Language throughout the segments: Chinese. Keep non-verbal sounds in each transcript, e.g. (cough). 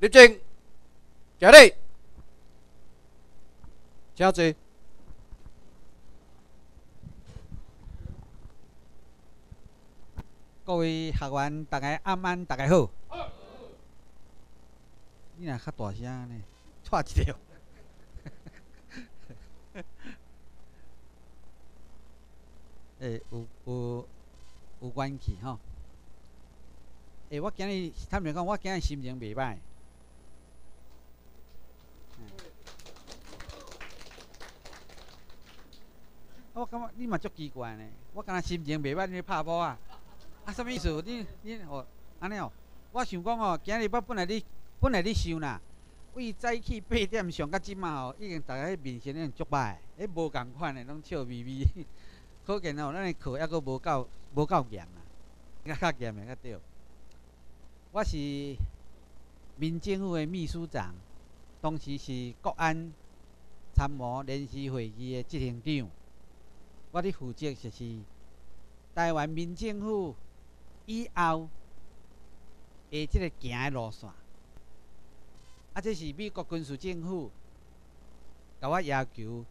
立正，敬礼，请坐。各位学员，大家晚安，大家好。你若较大声呢，错一条。诶，有有有关系吼。诶，我今日坦白讲，我今日心情袂歹。我感觉你嘛足奇怪呢，我感觉心情袂歹，你拍波啊？啊，什么意思？你你哦，安尼哦，我想讲哦，今日我本来你本来你想啦，为早起八点上到即嘛吼，已经逐个面色咧足歹，迄无共款的，拢笑眯眯。可见哦，咱的课还阁无够无够严啊，较较严的较对。我是民政府的秘书长，同时是国安参谋联席会议的执行长。我的负责就是台湾民政府。以后，诶，即个行诶路线，啊，这是美国军事政府甲我要求，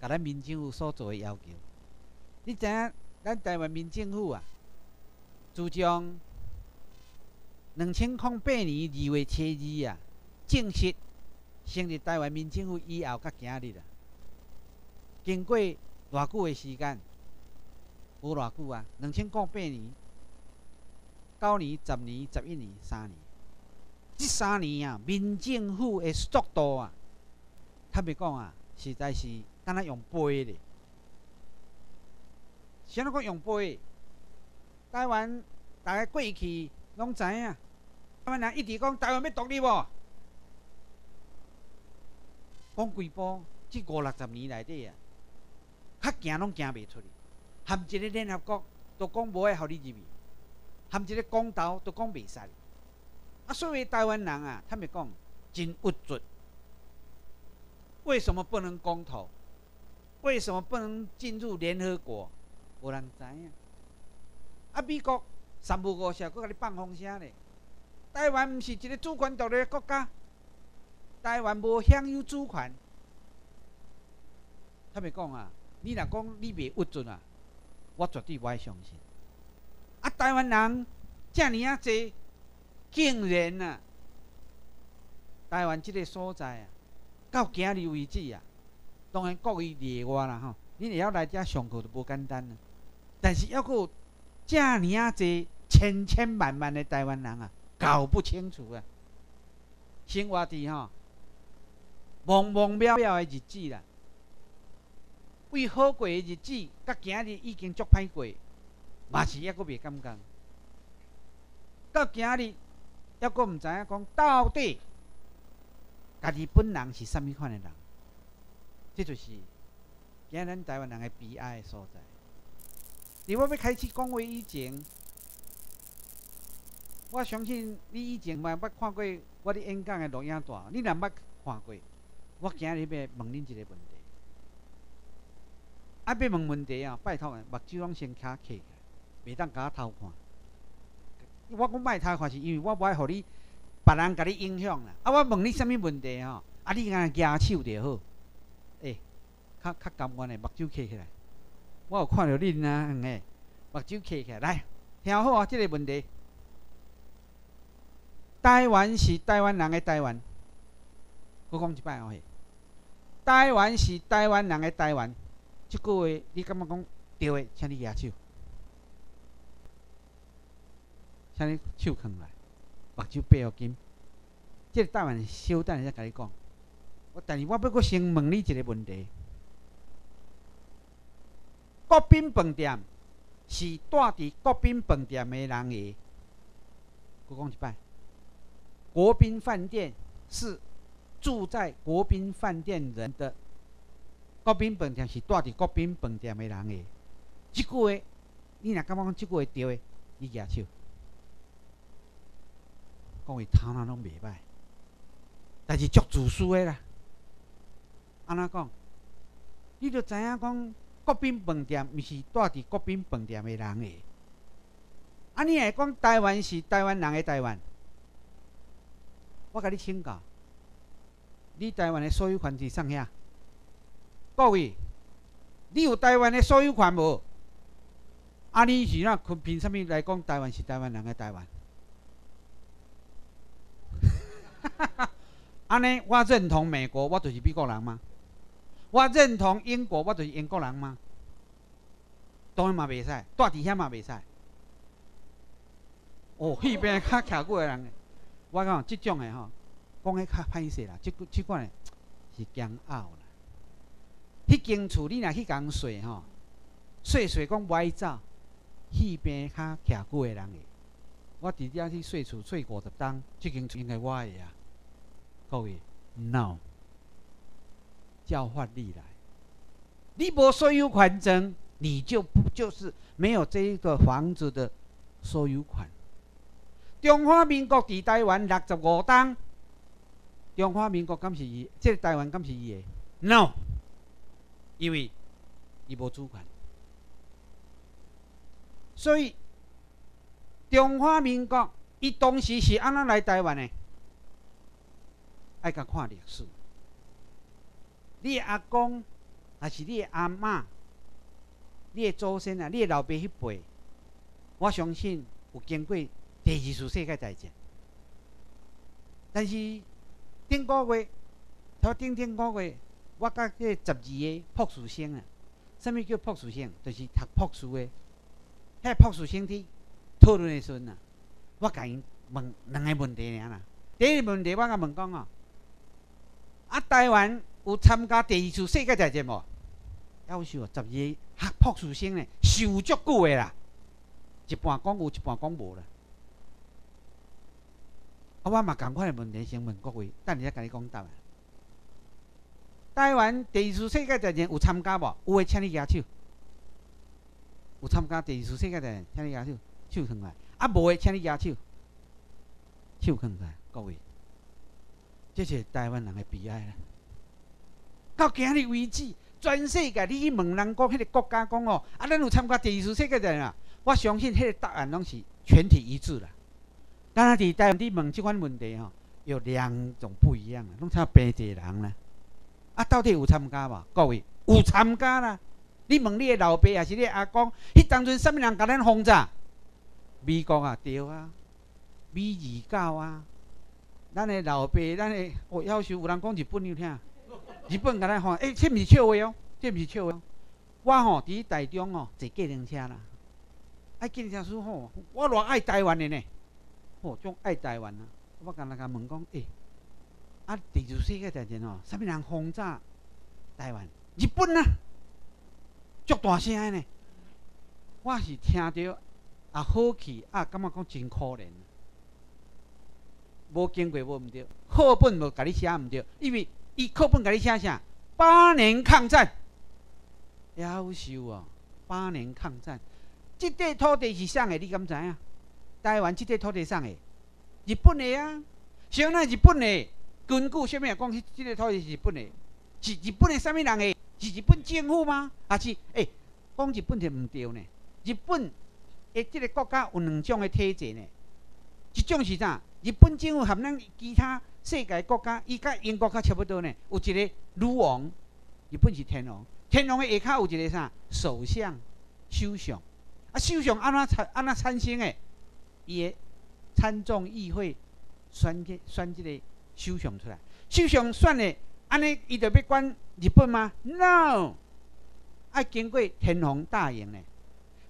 甲咱民政府所做诶要求。你知影，咱台湾民政府啊，自从两千零八年二月初二啊，正式成立台湾民政府以后，甲今日啊，经过偌久诶时间，无偌久啊，两千零八年。九年、十年、十一年、三年，这三年啊，民政府的速度啊，坦白讲啊，实在是敢若用飞的。啥物讲用飞？台湾大家过去拢知影，台湾人一直讲台湾要独立无？讲几波？这五六十年内底啊，较行拢行袂出去，含一个联合国都讲无爱互你入去。含一个公道都讲袂使，啊，所以台湾人啊，他们讲真不准。为什么不能公投？为什么不能进入联合国？无人知影。啊，美国三不五时，搁甲你放风声咧。台湾毋是一个主权独立的国家，台湾无享有主权。他们讲啊，你若讲你袂郁准啊，我绝对不爱相信。啊！台湾人遮尔啊济，竟然啊，台湾即个所在啊，到今日为止啊，当然国语例外啦吼。你会晓来遮上课都无简单啊。但是还阁遮尔啊济千千万万的台湾人啊，搞不清楚啊，生活伫吼茫茫渺渺的日子啦，为好过的日子，甲今日已经足歹过。嘛是抑阁袂感觉，到今日抑阁毋知影讲到底，家己本人是啥物款的人？这就是今日台湾人的悲哀所在。伫我要开始讲话以前，我相信你以前嘛捌看过我的演讲的录影带，你若捌看过，我今日要问恁一个问题。啊，要问问题啊，拜托，目睭拢先卡起。袂当甲我偷看，我讲莫偷看是因为我无爱互你别人甲你影响啦。啊，我问你啥物问题吼？啊，你安尼举手就好。诶，较较甘愿诶，目睭起起来。我有看到恁啊，诶，目睭起起来。来，听好啊，即个问题。台湾是台湾人诶台湾。我讲一摆哦嘿。台湾是台湾人诶台湾。即句话你感觉讲对诶？请你举手。请你手放来，目睭闭好紧。即个答案小等下再甲你讲。我但是我要阁先问你一个问题：国宾饭店是住伫国宾饭店的人诶？我讲一摆，国宾饭店是住在国宾饭店人的。国宾饭店是住伫国宾饭店的人诶？即句话，你若感觉讲即句话对诶，你举手。讲伊头脑拢袂歹，但是足自私诶啦。安怎讲？你著知影讲国宾饭店毋是住伫国宾饭店的人诶。啊，你会讲台湾是台湾人诶台湾？我甲你请教，你台湾的所有权是啥遐？各位，你有台湾的所有权无？啊，你是哪凭啥物来讲台湾是台湾人的台湾？(laughs) 安尼，我认同美国，我就是美国人吗？我认同英国，我就是英国人吗？当然嘛袂使，住伫遐嘛袂使。哦，迄边较徛久的人，我讲即种的吼，讲迄较歹势啦，即即款的是骄傲啦。迄间厝你若去共睡吼，睡睡讲不爱走，迄边较徛久的人诶，我伫遮去睡厝睡五十冬，即间厝应该我诶啊。各位，no，叫法律来，你无所有权证，你就不就是没有这个房子的所有权。中华民国伫台湾六十五档，中华民国敢是伊？即个台湾敢是伊的？no，因为伊无主权，所以中华民国伊当时是安怎来台湾的？爱甲看历史，你阿公还是你阿嬷，你祖先啊，你老爸迄辈，我相信有经过第二次世界大战。但是顶个月，头顶顶个月，我甲迄十二个博士生啊，啥物叫博士生？就是读博士的，遐博士生伫讨论的时阵啊，我甲因问两个问题尔啦。第一个问题，我甲问讲哦。啊！台湾有参加第二次世界大战无？夭寿十二个博士生呢，受足久的啦，一半讲有，一半讲无啦。啊，我嘛共款的问题先问各位，等下甲你讲答案。台湾第二次世界大战有参加无？有诶，请你举手。有参加第二次世界大战，请你举手，手放来。啊，无诶，请你举手，手放来，各位。这是台湾人的悲哀啦！到今日为止，全世界你去问人讲，迄个国家讲哦，啊，咱有参加第二次世界大战啊？我相信迄个答案拢是全体一致啦。当然，伫台湾你问即款问题吼，有两种不一样啊，拢差平济人啦。啊，到底有参加无？各位有参加啦！你问你的老爸还是你阿公？迄当阵啥物人甲咱轰炸？美国啊，对啊，美二九啊。咱的老爸，咱的我要求有人讲日本有听，日本甲咱讲，诶，这毋是笑话哦，这毋是笑话哦。我吼伫台中哦坐计程车啦，爱计程车师吼，我偌爱台湾的呢，吼，种爱台湾啊。我刚才甲问讲，诶，啊，第二世界大战哦，啥物人轰炸台湾？日本啊，足大声的呢。我是听着啊好气啊，感觉讲真可怜。无经过无毋对，课本无甲你写毋对，因为伊课本甲你写啥？八年抗战，夭寿哦！八年抗战，即块土地是谁的？你敢知影？台湾即块土地谁的？日本的啊！像那日本的，根据啥物啊？讲即个土地是日本的，是日本的啥物人的？是日本政府吗？还是诶？讲日本就毋对呢？日本诶，即个国家有两种的体制呢，一种是啥？日本政府含咱其他世界国家，伊甲英国较差不多呢。有一个女王，日本是天皇，天皇的下骹有一个啥首相、首相。啊，首相安怎产安怎产生诶？伊的参众议会选个选即个首相出来，首相选的安尼，伊就要管日本吗？No，爱经过天皇大营的，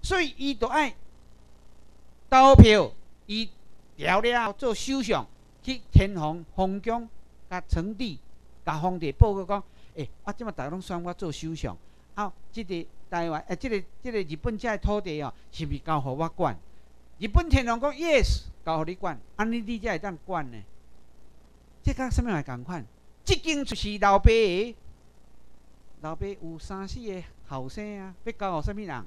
所以伊就爱投票，伊。了了做首相，去天皇皇宫，甲皇帝、甲皇帝报告讲：，诶，我即马逐个拢选我做首相，啊，即个台湾，诶，即个即个日本遮土地哦，是毋是交互我管？日本天皇讲：，yes，交互你管，安尼你才会当管呢？即甲什物来共款？即间就是老爸，老爸有三四个后生啊，要交互什物人？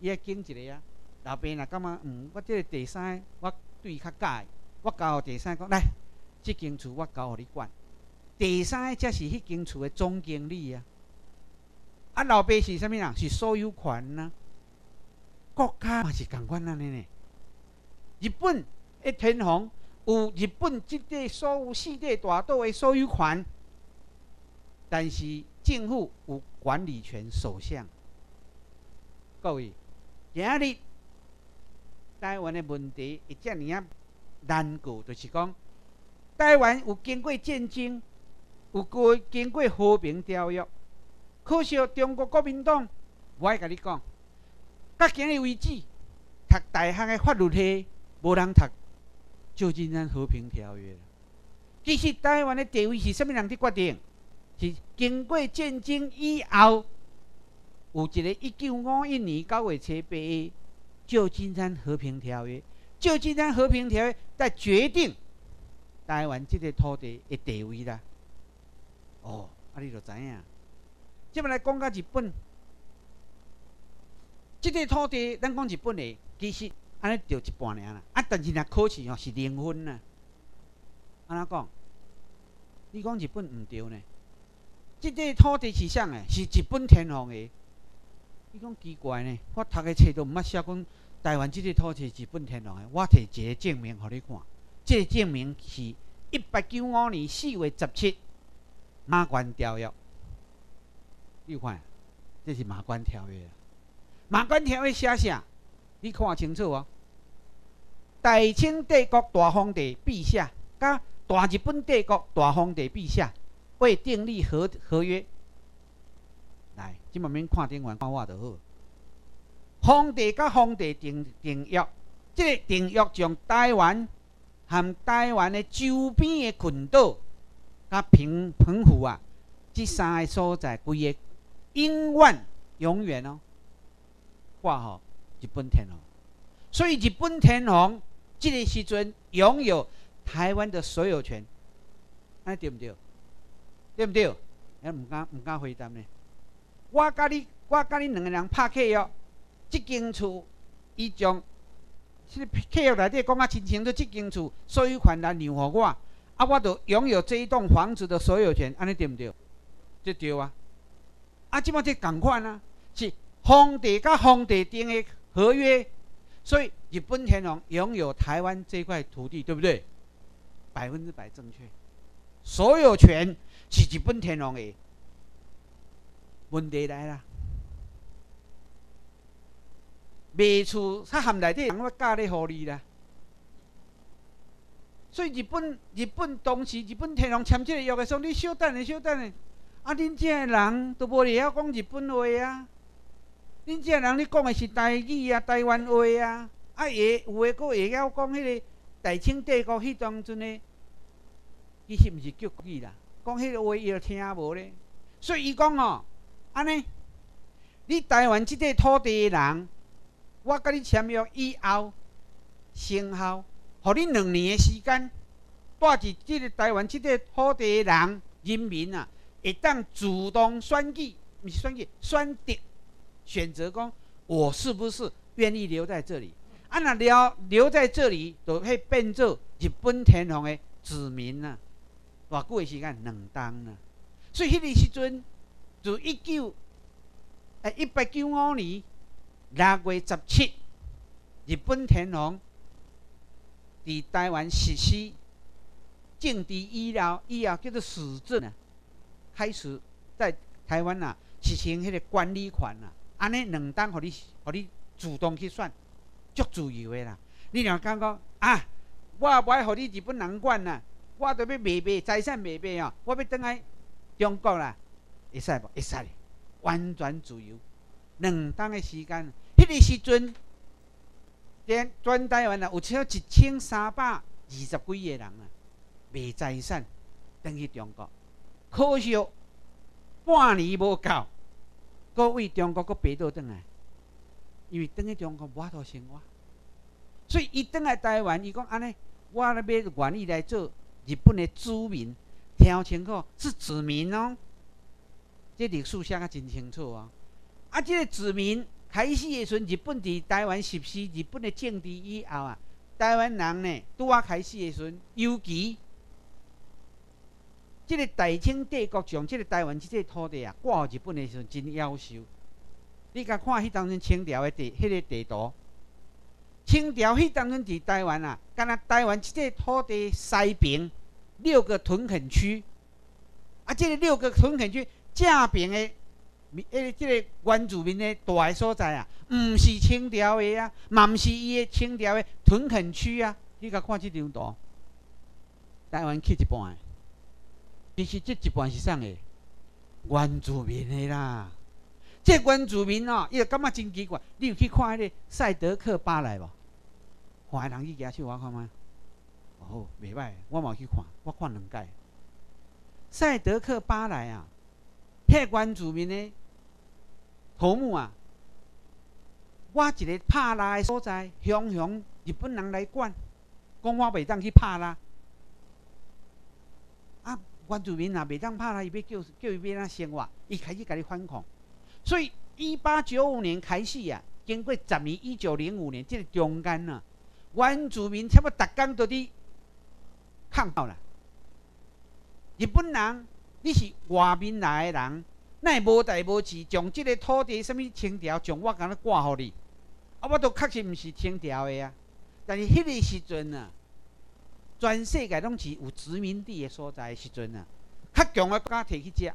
伊爱拣一个啊。老爸若感觉，嗯，我即个第三，我。对伊较介，我交互第三讲来，即间厝我交互你管。第三个则是迄间厝的总经理啊。啊，老爸是啥物人？是所有权呐。国家嘛是共款安尼呢。日本一天皇有日本即个所有四个大岛的所有权，但是政府有管理权，首相。各位，今日台湾的问题会遮尔啊难过，就是讲台湾有经过战争，有过经过和平条约，可惜中国国民党，我爱甲你讲，到今日为止，读大学的法律系无人读。旧金山和平条约其实台湾的地位是什么人的决定？是经过战争以后，有一个一九五一年九月七八日旧金山和平条约。旧金山和平条约在决定台湾这个土地的地位啦。哦，啊，你就知影。接下来讲到日本，这个土地咱讲日本的，其实。安尼着一半尔啦，啊！但是若考试吼是零分呐。安怎讲？你讲日本毋对呢？即个土地是啥诶？是日本天皇诶。你讲奇怪呢？我读诶册都毋捌写讲台湾即个土地是日本天皇诶。我摕一个证明互你看，即个证明是一八九五年四月十七马关条约。你看，这是马关条约。马关条约写啥？你看清楚哦。大清帝国大皇帝陛下，甲大日本帝国大皇帝陛下会订立合合约。来，即满免看顶完看我就好。皇帝甲皇帝订订约，即个订约将台湾含台湾的周边的群岛、甲平澎湖啊，这三个所在规个永远永远哦，挂好日本天皇。所以日本天皇。这个时阵拥有台湾的所有权，安尼对不对？对不对？哎，唔敢唔敢回答呢。我甲你，我甲你两个人拍契约，这间厝伊将，这契约内底讲啊，真清楚，这间厝所有权来让互我，啊，我就拥有这一栋房子的所有权，安尼对不对？这对啊。啊，即摆这共款啊，是皇帝甲皇帝订的合约。所以日本天皇拥有台湾这块土地，对不对？百分之百正确，所有权是日本天皇的。问题来了，卖厝它含内底人要嫁咧互你啦。所以日本日本当时日本天皇签这个约的时候，你稍等下，稍等下，啊，恁这人都无会晓讲日本话啊。恁这人，你讲的是台语啊、台湾话啊，啊，会有诶，佫会晓讲迄个大清帝国迄当阵诶，伊是毋是国语啦，讲迄个话伊就听无咧。所以伊讲哦，安尼，你台湾即块土地诶人，我甲你签约以后生效，互你两年诶时间，带伫即个台湾即块土地诶人人民啊，会当主动选举，毋是选举，选择。选择讲，我是不是愿意留在这里？啊，那留留在这里，就会变做日本天皇的子民呐。偌久的时间，两当呐。所以迄个时阵，就一九诶一八九五年六月十七，日本天皇伫台湾实施政治医疗，以后叫做史政啊，开始在台湾呐实行迄个管理权呐。安尼两当，互你，互你主动去选，足自由的啦。你若讲讲啊，我无爱互你日本人管啦，我都要卖卖财产卖卖哦，我要倒来中国啦，会使无？会使，完全自由。两当的时间，迄个时阵，连全台湾啊，有超一千三百二十几个人啊，卖财产等去中国，可惜半年无够。各为中国搁爬倒转来，因为等去中国无法度生活，所以伊倒来台湾，伊讲安尼，我咧要愿意来做日本的子民，听清楚是子民哦，这历史写啊真清楚哦。啊，这个子民开始的时阵，日本伫台湾实施日本的政治以后啊，台湾人呢拄啊开始的时阵，尤其。即个大清帝国将即个台湾即个土地啊挂互日本的时阵真夭寿。你甲看迄当阵清朝的地迄个地图，清朝迄当阵伫台湾啊，敢若台湾即个土地西边六个屯垦区，啊，即个六个屯垦区正边的，诶，即个原住民的住的所在啊，毋是清朝的啊，嘛毋是伊的清朝的屯垦区啊。你甲看即张图，台湾去一半，其实即一半是啥个？原住民的啦。这原住民哦，伊就感觉真奇怪。你有去看迄个赛德克巴莱无？华人去举手我看觅。哦，袂歹，我嘛去看，我看两届。赛德克巴莱啊，迄原住民的头目啊，我一个拍拉的所在，雄雄日本人来管，讲我袂当去拍拉。原住民若袂当拍拉，伊要叫叫伊要安怎生活？伊开始甲你反抗。所以，一八九五年开始啊，经过十年，一九零五年，即个中间啊，原住民差不多逐工都伫抗暴啦。日本人，你是外面来的人，会无代无志，将即个土地什物清朝，将我甲你挂互你，啊，我都确实毋是清朝的啊。但是迄个时阵啊，全世界拢是有殖民地的所在的时阵啊，较强的国家摕去食。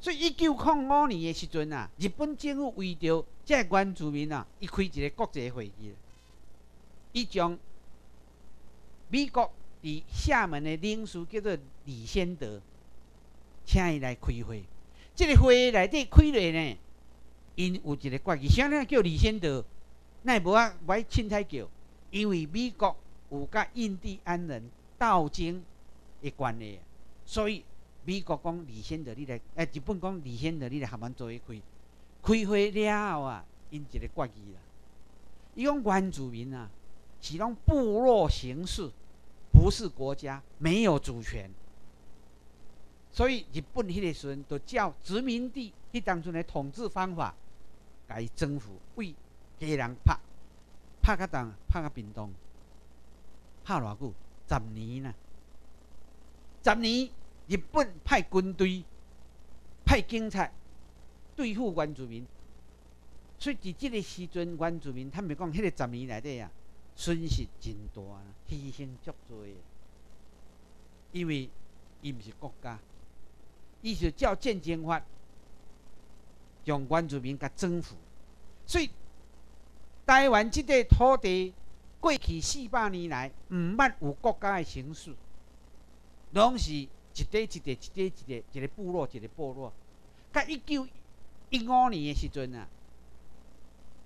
所以一九零五年的时阵啊，日本政府为着这原住民啊，伊开一个国际会议，伊将美国伫厦门的领事叫做李先德，请伊来开会。这个会议内底开咧呢，因有一个决议，啥物叫李先德？奈无啊，我凊彩叫，因为美国有甲印第安人斗争的关系，所以。美国讲李先德，你来；诶，日本讲李先德，你来合咱做一开。开会了后啊，因一个决议啦。伊讲原住民啊，是拢部落形式，不是国家，没有主权。所以日本迄个时阵，就照殖民地迄当初的统治方法，甲伊征服，为家人拍，拍甲当，拍甲屏东，拍偌久？十年呐，十年。日本派军队、派警察对付原住民，所以伫即个时阵，原住民他们讲，迄个十年内底啊，损失真大，牺牲足多。因为伊毋是国家，伊是照战争法，将原住民甲征服。所以台湾即块土地过去四百年来，毋捌有国家的形式，拢是。一块一块一块一块一个部落一个部落，甲一九一五年的时阵啊，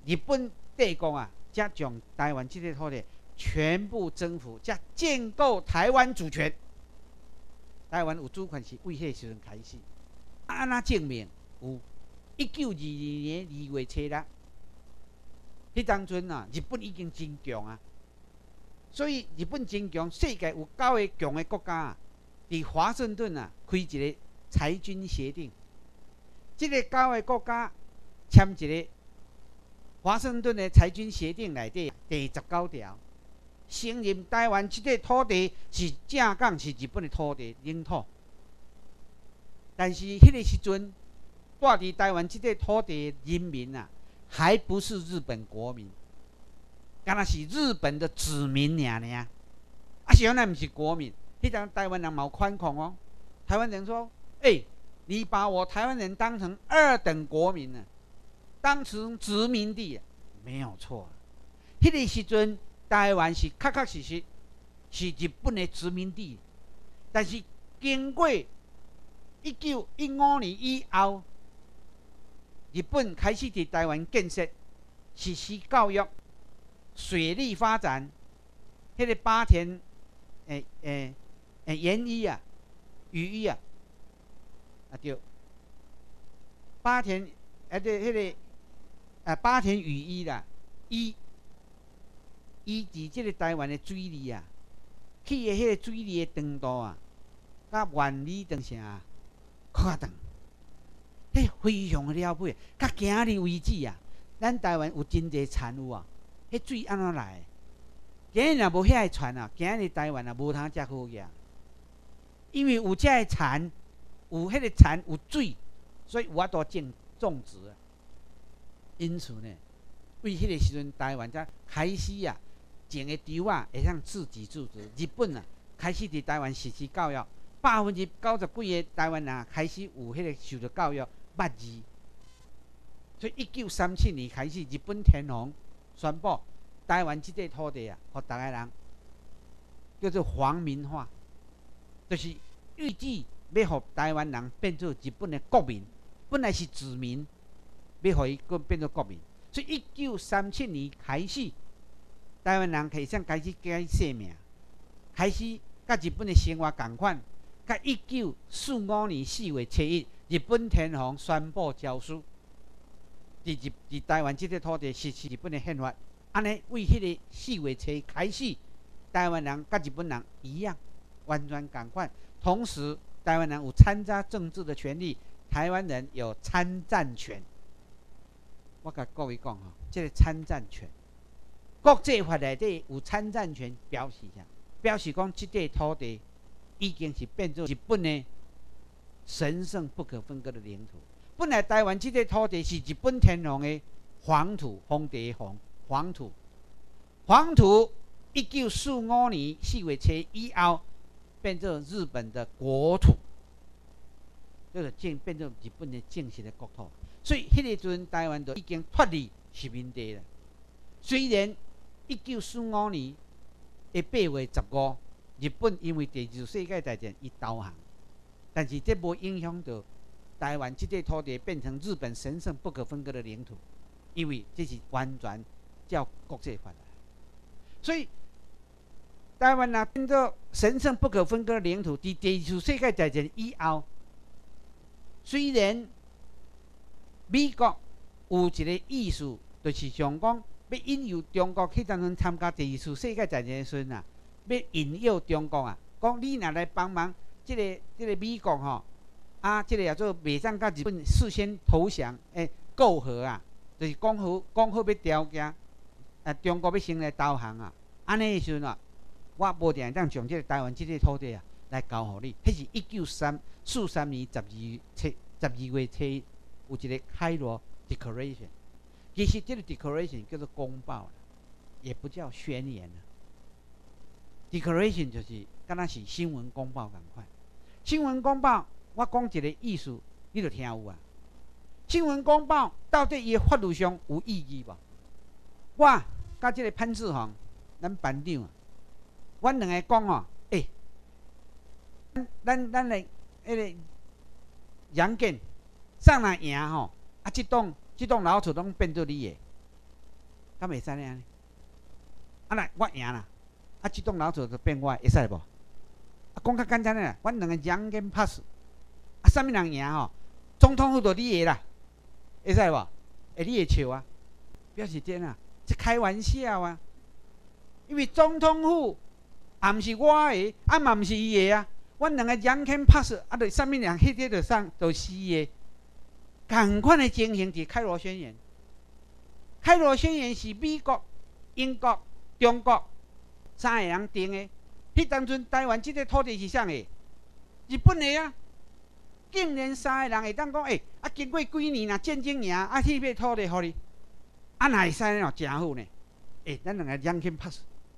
日本帝国啊，才将台湾这块土地全部征服，才建构台湾主权。台湾有主权是为迄时阵开始，安那证明有？一九二二年二月初六，迄当阵啊，日本已经真强啊，所以日本真强，世界有九个强的国家啊。伫华盛顿啊，开一个裁军协定。即个九个国家签一个华盛顿的裁军协定内底第十九条，承认台湾即个土地是正港是日本的土地领土。但是迄个时阵，住伫台湾即个土地人民啊，还不是日本国民，敢若是日本的子民尔尔，啊，是原来毋是国民。迄阵台湾人冇宽控哦，台湾人说：“哎，你把我台湾人当成二等国民呢，当成殖民地，没有错。迄个时阵，台湾是确确实实是日本的殖民地，但是经过一九一五年以后，日本开始伫台湾建设、实施教育、水利发展，迄个八田，诶诶。”诶，盐衣啊，雨衣啊，啊对，八田，啊对，迄个，啊八田雨衣啦，伊，伊伫即个台湾的水利啊，去的迄个水利的长度啊，甲万里长城啊夸张，迄非常了不起。甲今日为止啊，咱台湾有真济产物啊，迄水安怎来？今日若无遐个船啊，今日台湾啊无通遮好个。因为有遮个田，有迄个田有水，所以有法度种种植。因此呢，为迄个时阵，台湾才开始啊，种个稻啊会向自给自足。日本啊，开始伫台湾实施教育，百分之九十几个台湾人开始有迄个受着教育捌字。所以一九三七年开始，日本天皇宣布台湾即块土地啊，互逐个人叫做皇民化，就是预计要互台湾人变做日本的国民，本来是子民，要互伊变做国民。所以一九三七年开始，台湾人开始开始改姓名，开始甲日本的生活共款。甲一九四五年四月七日，日本天皇宣布诏书。伫日伫台湾即块土地实施日本的宪法，安尼为迄个四月初开始，台湾人甲日本人一样，完全共款。同时，台湾人有参加政治的权利，台湾人有参战权。我甲各位讲吼，即个参战权，国际法内底有参战权，表示啥？表示讲即块土地已经是变做日本的神圣不可分割的领土。本来台湾这块土地是日本天皇的黄土，皇帝皇黄土，黄土一九四五年四月初以后变做日本的国土，就是正变做日本的正式的国土。所以迄个阵台湾就已经脱离殖民地了。虽然一九四五年的八月十五，日本因为第二次世界大战伊投降，但是这无影响到。台湾这块土地变成日本神圣不可分割的领土，因为这是完全叫国际法，所以台湾呐变做神圣不可分割的领土。伫第二次世界大战以后，虽然美国有一个意思，就是想讲要引诱中国去当中参加第二次世界大战的时阵啊，要引诱中国啊，讲你若来帮忙，这个这个美国吼。啊，即个也做袂当甲日本事先投降，诶，媾和啊，就是讲好讲好要条件，啊，中国要先来投降啊，安尼诶时阵啊，我无定当将即个台湾即个土地啊来交互你。迄是一九三四三年十二七十二月七有一个开罗 Declaration，其实即个 Declaration 叫做公报，也不叫宣言啊。Declaration 就是敢若是新闻公报咁款，新闻公报。我讲一个意思，你著听有啊？新闻公报到底伊法律上有意义无？我甲即个潘志宏，咱班长，阮两个讲哦，诶，咱咱诶迄个杨建上来赢吼，啊，即栋即栋老厝拢变做你诶，敢会使呢？啊来，我赢啦，啊，即栋老厝就变我，会使无？啊，讲较简单诶，阮两个杨建拍死。啊，啥物人赢吼？总统府都你个啦，会使无？会你会笑啊？表示真啊，这开玩笑啊！因为总统府也毋是我的，啊嘛毋是伊个啊。阮两个杨肯 pass，啊，对，啥物人迄个就上就是伊个。共款的情形是开罗宣言。开罗宣言是美国、英国、中国三个人定的。迄当阵台湾即个土地是啥个？日本个啊。竟然三个人会当讲，诶，啊，经过几年啦，战争赢，啊，去买土地互你，啊，哪会使哦，真好呢？诶，咱两个两千拍，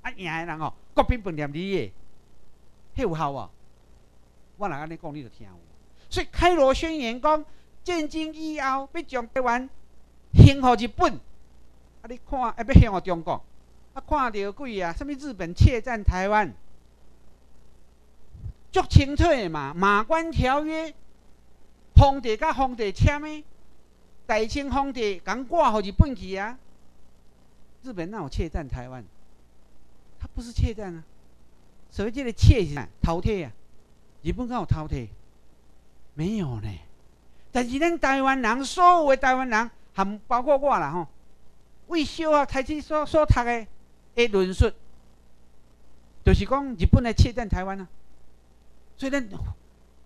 啊，赢的人哦，国宾饭店你个，迄有效无？我若安尼讲，你就听有。所以开罗宣言讲，战争以后要将台湾献互日本，啊，你看，啊，要献互中国，啊，看到鬼啊，什么日本窃占台湾，足清楚的嘛，马关条约。皇帝甲皇帝签的，大清皇帝讲挂互日本去啊！日本哪有窃占台湾？他不是窃占啊！所谓这个窃是饕餮啊！日本敢有饕餮？没有呢。但是咱台湾人，所有的台湾人，含包括我啦吼，为小学开始所所读的的论述，就是讲日本来窃占台湾啊！所以咱教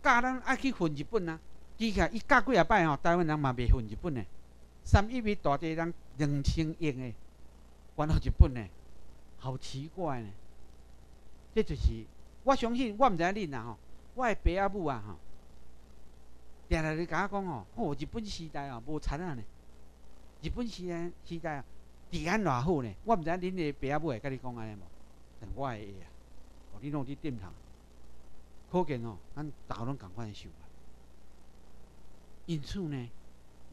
咱爱去混日本啊！记起来，伊教几啊摆吼，台湾人嘛袂分日本诶，三亿米大地人两千亿诶，关到日本诶，好奇怪呢。这就是我相信，我毋知影恁啊吼，我诶爸阿母啊吼，定定咧甲我讲吼，哦，日本时代啊无惨啊呢。日本时代时代啊，治安偌好呢？我毋知恁的爸母会甲你讲安尼无？但我会啊，哦，你拢伫点头，可见哦，咱大拢共款受啊。因此呢，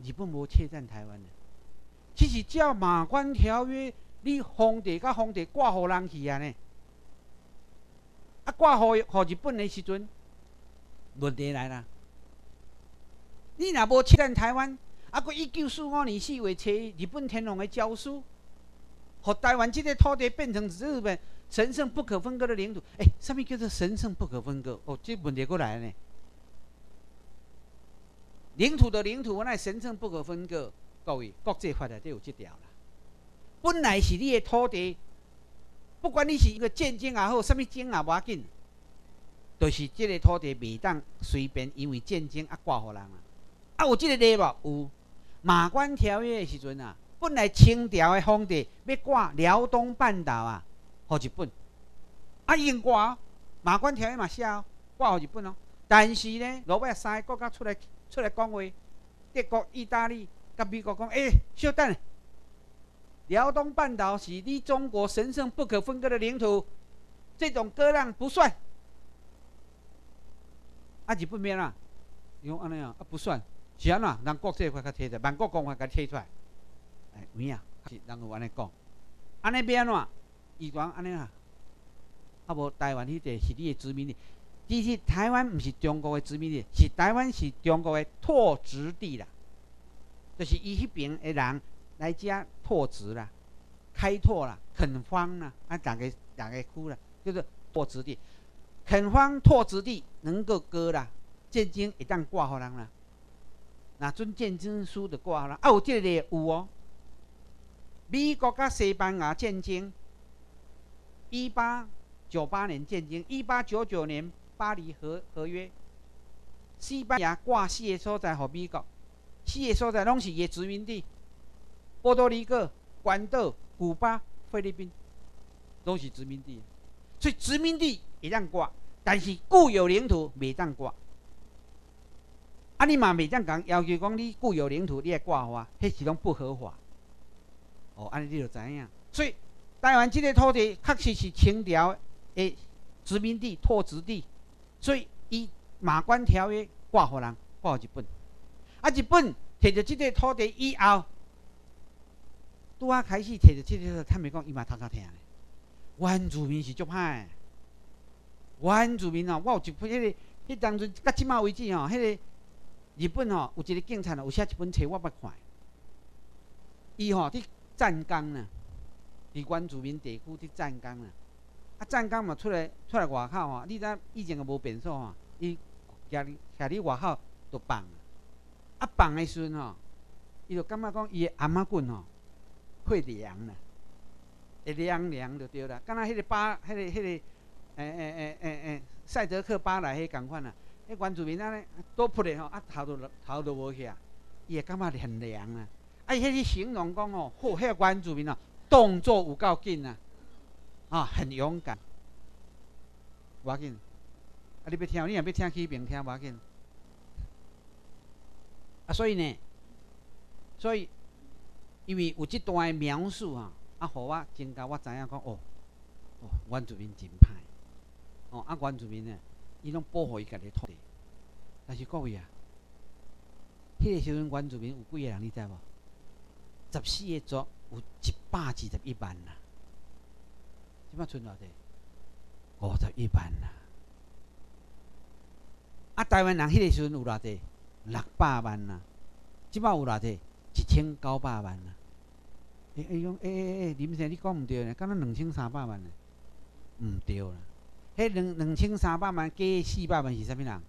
日本无侵占台湾呢，只是照马关条约，你皇帝甲皇帝挂互人去啊呢？啊，挂互互日本的时阵，问题来啦。你若无侵占台湾，啊，佮一九四五年四月初日本天皇的诏书，互台湾即个土地变成日本神圣不可分割的领土。诶，啥物叫做神圣不可分割？哦，这问题过来呢。领土的领土，那神圣不可分割。各位，国际法内底有这条啦。本来是你的土地，不管你是一个战争也好，啥物争也无要紧，就是这个土地未当随便因为战争啊挂互人啊。啊，有即个例无？有马关条约的时阵啊，本来清朝的皇帝要挂辽东半岛啊，互日本，啊，已经挂马关条约嘛写挂互日本哦。但是呢，罗马三个国家出来出来讲话，德国、意大利、甲美国讲，哎，小等，辽东半岛是你中国神圣不可分割的领土，这种割让不算。啊，日本免啊，用安尼啊，啊不算。是安怎？人国际法甲摕出来，万国公法甲摕出来，哎，有影，是人有安尼讲，安尼变安怎？伊讲安尼啊，啊无台湾迄块是你的殖民地，其实台湾毋是中国的殖民地，是台湾是中国的拓殖地啦，就是伊迄边的人来遮拓殖啦、开拓啦、垦荒啦，啊，大个大个区啦，就是拓殖地，垦荒拓殖地能够割啦，战争一旦挂好人啦。那准战争书就挂啦，啊有即个有哦。美国甲西班牙战争，一八九八年战争，一八九九年巴黎合合约，西班牙挂四个所在互美国，四个所在拢是伊殖民地，波多黎各、关岛、古巴、菲律宾，拢是殖民地，所以殖民地会当挂，但是固有领土袂当挂。啊！你嘛未当讲要求讲你固有领土，你来挂花，迄是拢不合法。哦，安尼你就知影。所以台湾即个土地确实是清朝的殖民地、拓殖地，所以伊马关条约挂互人，挂互日本。啊，日本摕着即块土地以后，拄啊开始摕着即个，他们讲伊嘛头壳疼咧。原住民是足歹，原住民哦，我有一批迄个，迄当阵到即马为止哦，迄个。日本吼有一个警察有写一本册，我捌看。伊吼伫湛江呢，伫原住民地区伫湛江呢。啊，站岗嘛出来出来外口吼，你知以前个无变数吼，伊徛伫徛伫外口就放。啊放的时阵吼，伊就感觉讲伊的阿妈棍吼会凉啦，会凉凉就对啦。敢若迄个巴，迄个迄个，诶诶诶诶诶，赛德克巴莱迄共款啊。迄原住民安尼多扑咧吼，啊头都头都无去啊，伊会感觉很凉啊。啊，伊迄个形容讲吼，嚯，迄个原住民哦，动作有够紧啊，啊，很勇敢。无要紧，啊，你要听，你若要听起边听无要紧。啊，所以呢，所以因为有即段的描述啊，啊，互我增加我知影讲哦，哦，原住民真歹，哦，啊，原住民呢。伊拢保护伊家己土地，但是各位啊，迄个时阵原住民有几个人，你知无？十四个族有一百二十一万啦，即摆剩偌济？五十一万啦。啊，台湾人迄个时阵有偌济？六百万啦，即摆有偌济？一千九百万啦。诶诶，讲诶诶诶，林生你讲毋对呢，敢若两千三百万呢？毋对啦。迄两两千三百万加四百万是啥物人？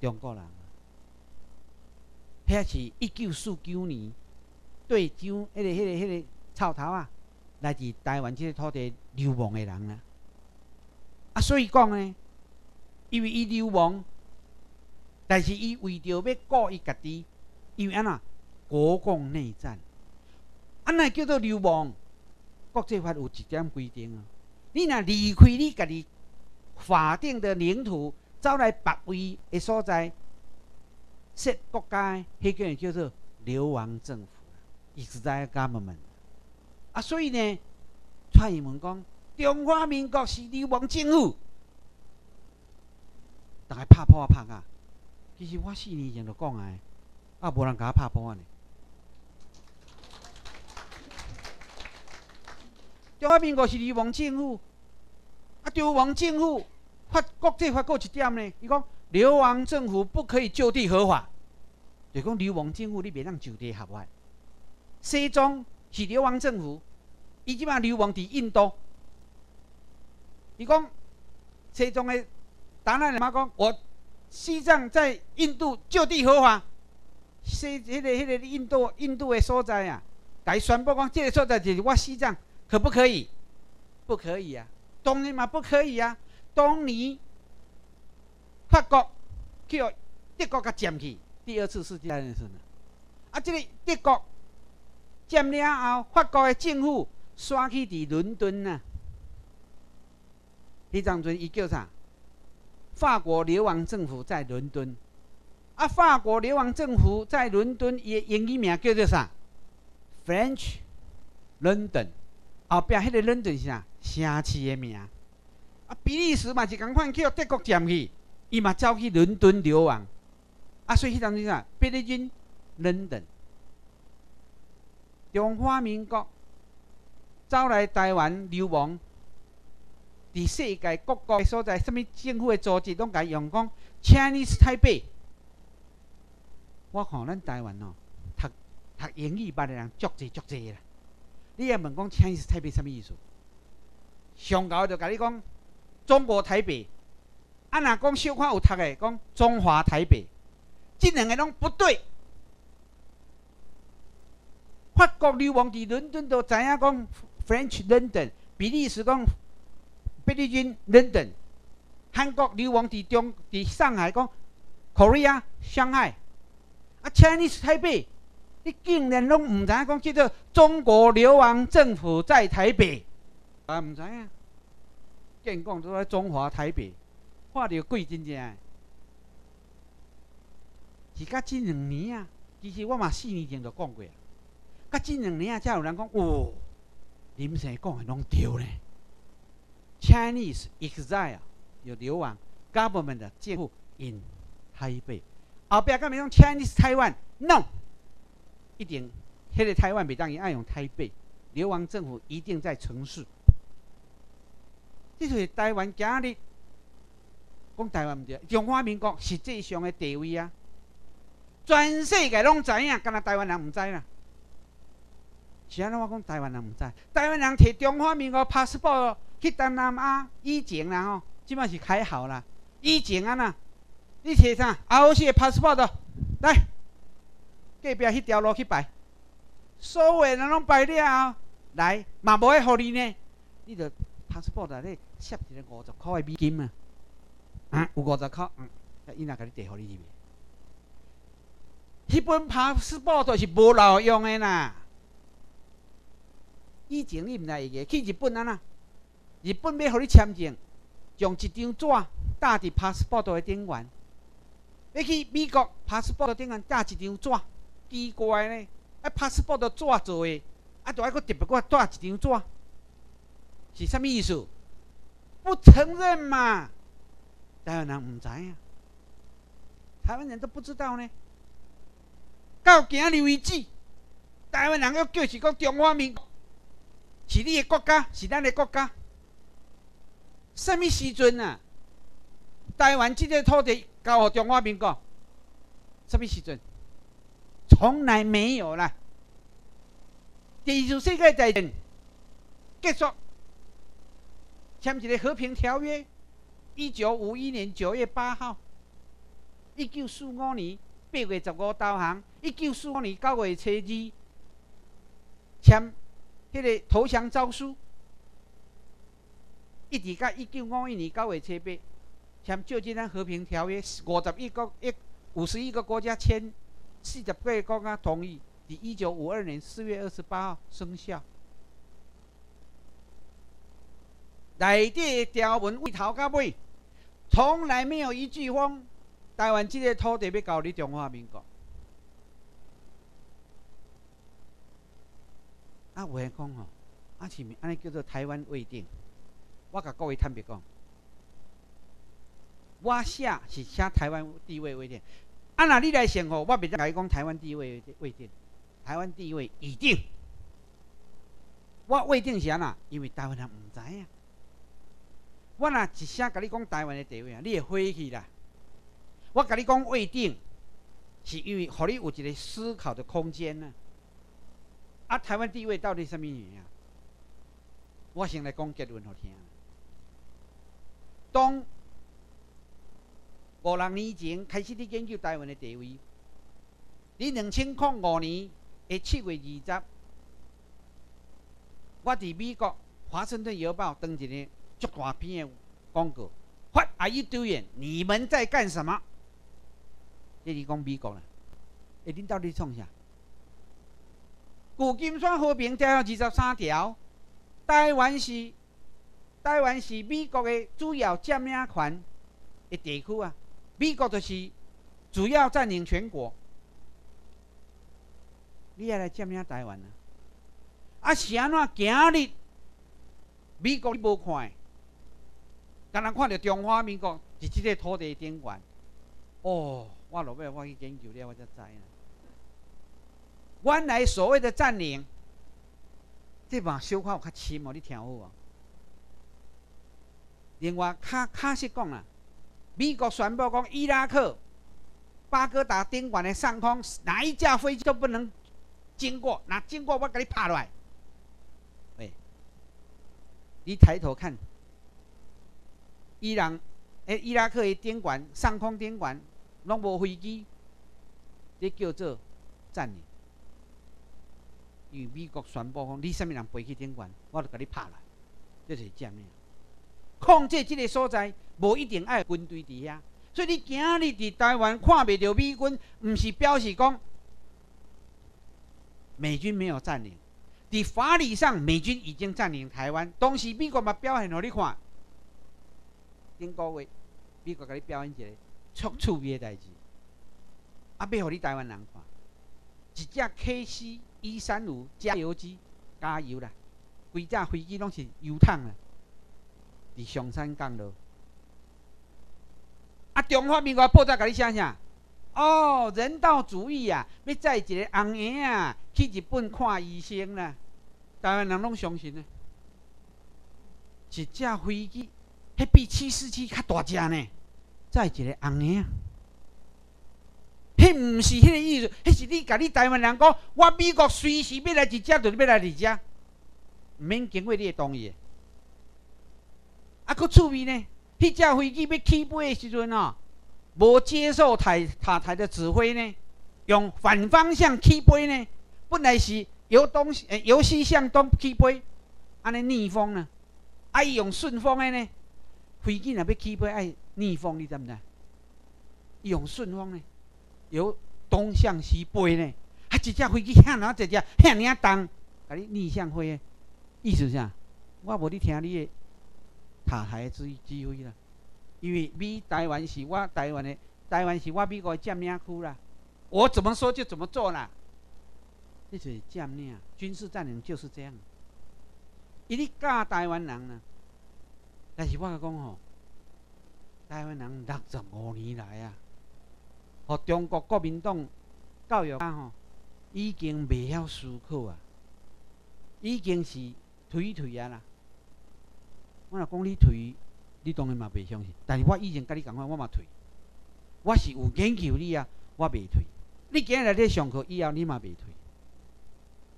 中国人。遐是一九四九年对蒋迄个、迄个、迄个草头啊，来自台湾即个土地流亡的人啊。啊，所以讲呢，因为伊流亡，但是伊为着要顾伊家己，因为安那国共内战，安那叫做流亡？国际法有一点规定啊。你若离开你家己法定的领土，走来别位的所在，设国家，迄个叫做流亡政府，一直在 government。啊，所以呢，蔡英文讲中华民国是流氓政府，大家拍破啊拍啊。其实我四年前就讲啊，啊，无人甲我拍破呢。中华民国是流氓政府，啊，流氓政府发国际法国一点呢？伊讲流亡政府不可以就地合法，就讲流亡政府你袂当就地合法。西藏是流亡政府，伊即马流亡伫印度。伊讲西藏的达赖喇嘛讲，我西藏在印度就地合法。西迄个迄个印度印度的所在啊，伊宣布讲，这个所在就是我西藏。可不可以？不可以啊！当然嘛，不可以啊！当年法国叫德国甲占去，第二次世界大战时。啊，这个德国占了后，法国的政府徙去伫伦敦呐。迄阵阵伊叫啥？法国流亡政府在伦敦。啊，法国流亡政府在伦敦，伊英语名叫做啥？French London。后壁迄个伦敦是啥？城市的名。啊，比利时嘛是共款叫德国占去，伊嘛走去伦敦流亡。啊，所以迄阵是啥？比利军伦敦。中华民国走来台湾流亡，伫世界各国所在，什物政府的组织拢甲用讲 Chinese Taipei。我看咱台湾哦，读读英语捌的人足济足济啦。你也问讲，请伊是台北什么意思？上高就甲你讲中国台北，啊，若讲小看有读的，讲中华台北，这两个拢不对。法国流亡伫伦敦都知影讲 French London，比利时讲比利军 London，韩国流亡伫中伫上海讲 Korea 上海，啊，Chinese 台北。你竟然拢毋知影讲，叫做中国流亡政府在台北，啊，毋知影，见讲都在中华台北，看着贵真正，是甲即两年啊，其实我嘛四年前就讲过啊，啊即两年啊，才有人讲，哦，林生讲的拢对咧，Chinese exile 有流亡，government 政府 in 台北，后壁甲咪讲 Chinese Taiwan，no。一定，迄个台湾袂当伊爱用台北，流亡政府一定在城市。这就是台湾今日讲台湾毋对，中华民国实际上的地位啊，全世界拢知影，敢若台湾人毋知啦。是安怎我讲台湾人毋知？台湾人摕中华民国 passport 去东南亚以前啦吼，即摆是开好啦。以前啊呐，你摕啥？澳式 passport 来。隔壁迄条路去摆，所有人拢摆了后，来嘛无爱互你呢，你着 passport 内底摄一个五十箍的美金啊，啊有五十箍，嗯，伊若甲你递互你入面。迄本 passport 是无路用的啦。以前你毋知会个去日本安那？日本要互你签证，用一张纸搭伫 passport 的顶缘。要去美国 passport 顶缘搭一张纸。奇怪呢，啊，passport 纸做诶，啊，都爱搁特别搁带一张纸，是啥物意思？不承认嘛？台湾人毋知影，台湾人都不知道呢。到今日为止，台湾人要叫是讲中华民国，是你诶国家，是咱诶国家。啥物时阵啊？台湾即个土地交互中华民国，啥物时阵？从来没有啦。第二次世界大战结束，签一个和平条约。一九五一年九月八号，一九四五年八月十五投降，一九四五年九月初二签迄个投降诏书，一直到一九五一年九月初八签旧金山和平条约，五十一个一五十一个国家签。四十个国家同意，伫一九五二年四月二十八号生效。内底条文为头到尾，从来没有一句话，台湾这个土地要交你中华民国。啊，有人讲吼，啊，是毋安尼叫做台湾未定。我甲各位坦白讲，我写是写台湾地位未定。啊，那你来选吼，我袂甲你讲台湾地位未定，台湾地位已定。我未定是安那？因为台湾人毋知影。我若一声甲你讲台湾的地位啊，你会火去啦。我甲你讲未定，是因为互你有一个思考的空间呢。啊，台湾地位到底什么原因？我先来讲结论互听。当五六年前开始咧研究台湾的地位，你两千零五年的七月二十，我伫美国华盛顿邮报登一个足大篇的广告：What are you doing？你们在干什么？这是讲美国啦。哎，恁到底创啥？旧金山和平条约二十三条，台湾是台湾是美国的主要占领权的地区啊，美国就是主要占领全国，你也来占领台湾啊？啊，是安怎？今日美国你无看，敢若看到中华民国是即个土地顶端，哦，我落尾我去研究了，我才知啦。原来所谓的占领，这把小可有较深哦，你听好哦。另外，卡卡实讲啊，美国宣布讲伊拉克巴格达宾馆的上空，哪一架飞机都不能经过，那经过我给你拍落来。喂，你抬头看，伊朗诶，伊拉克的宾馆上空宾馆拢无飞机，这叫做占领。与美国宣布讲，你什么人飞去顶管，我就甲你拍来，这是占领。控制这个所在，无一定爱军队伫遐。所以你今日伫台湾看袂到美军，毋是表示讲美军没有占领。伫法理上，美军已经占领台湾。当时，美国嘛表现互你看，顶个月美国甲你表演一个出趣味的代志，啊，要互你台湾人看，一只 K C。一三五加油机加油啦！规架飞机拢是油桶啦，伫上山降落。啊，中华民国报纸甲你写啥？哦，人道主义啊，要载一个红爷啊去日本看医生啦。台湾人拢相信呢。一架飞机，迄比七四七较大只呢，载一个红爷。迄毋是迄个意思，迄是你甲你台湾人讲，我美国随时要来一只，就要来一只，毋免经过你的同意。啊，佫趣味呢？迄架飞机要起飞的时阵哦，无接受台塔台的指挥呢，用反方向起飞呢，本来是由东诶由西向东起飞，安尼逆风呢，啊伊用顺风的呢，飞机若要起飞爱逆风，你知毋知？伊用顺风呢？由东向西飞呢，啊，一只飞机向哪一只向哪东，甲你逆向飞，意思啥？我无咧听你的塔台指指挥啦，因为美台湾是我台湾的，台湾是我美国的占领区啦，我怎么说就怎么做啦。这是占领，军事占领就是这样。伊咧教台湾人呢，但是我讲吼，台湾人六十五年来啊。互中国国民党教育啊吼，已经袂晓思考啊，已经是退退啊啦。我若讲你退，你当然嘛袂相信。但是我以前甲你讲话，我嘛退。我是有研究你啊，我袂退。你今日咧上课以后，你嘛袂退。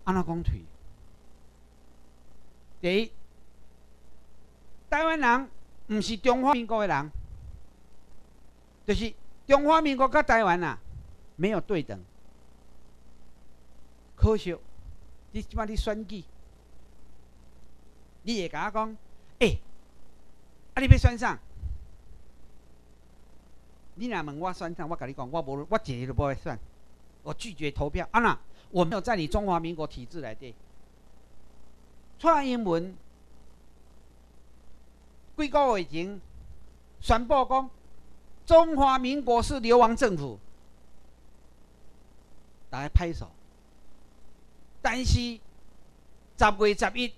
安怎讲退？第一，台湾人毋是中华民国的人，就是。中华民国跟台湾呐，没有对等，可惜，你即摆你选举，你会甲我讲，诶，啊，你要选啥？你若问我选啥，我甲你讲，我无，我一个都不会选，我拒绝投票。啊那，我没有在你中华民国体制内底，蔡英文几个月前宣布讲。中华民国是流亡政府，大家拍手。但是十月十一，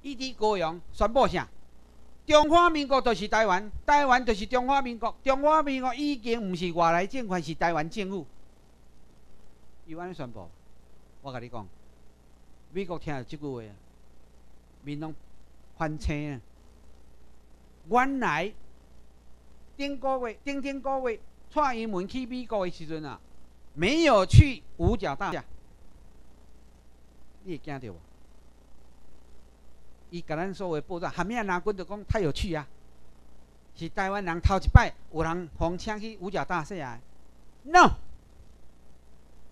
伊伫高雄宣布啥？中华民国就是台湾，台湾就是中华民国，中华民国已经毋是外来政权，是台湾政府。伊安尼宣布，我甲你讲，美国听到即句话，面拢翻青啊。原来顶个月、顶顶个月，蔡英文去美国的时阵啊，没有去五角大厦，你会惊着无？伊甲咱所谓报道，下面人军就讲太有趣啊，是台湾人头一摆有人奉请去五角大厦啊？No，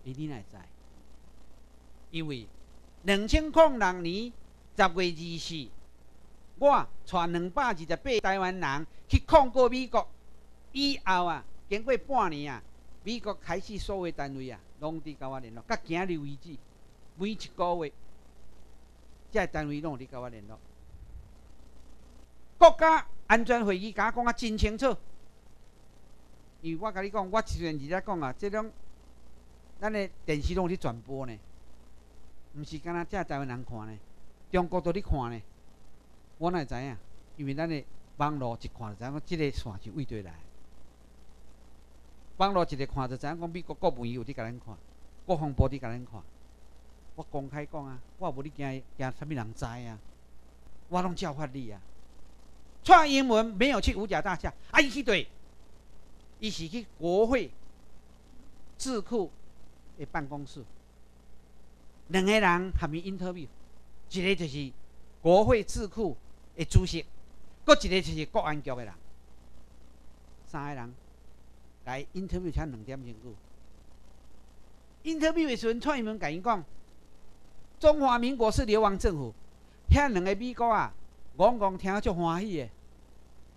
伊你哪会知？因为两千零六年十月二十四，我带两百二十八台湾人去控过美国，以后啊，经过半年啊，美国开始所有单位啊，拢伫甲我联络，甲今日为止，每一个月。即个单位拢伫甲我联络，国家安全会议甲我讲啊真清楚。因为我甲你讲，我之前伫咧讲啊，即种咱的电视拢伫传播呢，毋是干那只台湾人看呢，中国都伫看呢。我哪会知影？因为咱的网络一看就知影，即个线是位对来。网络一个看就知影讲，美国国务院有伫甲咱看，国防部伫甲咱看。我公开讲啊，我无你惊惊啥物人知啊？我拢教法你啊。蔡英文没有去五角大厦，啊，伊去对，伊是去国会智库的办公室，两个人含伊 interview，一个就是国会智库的主席，搁一个就是国安局的人，三个人来 interview 才两点钟久。interview 的时阵，蔡英文甲伊讲。中华民国是流亡政府，遐两个美国啊，戆戆听啊足欢喜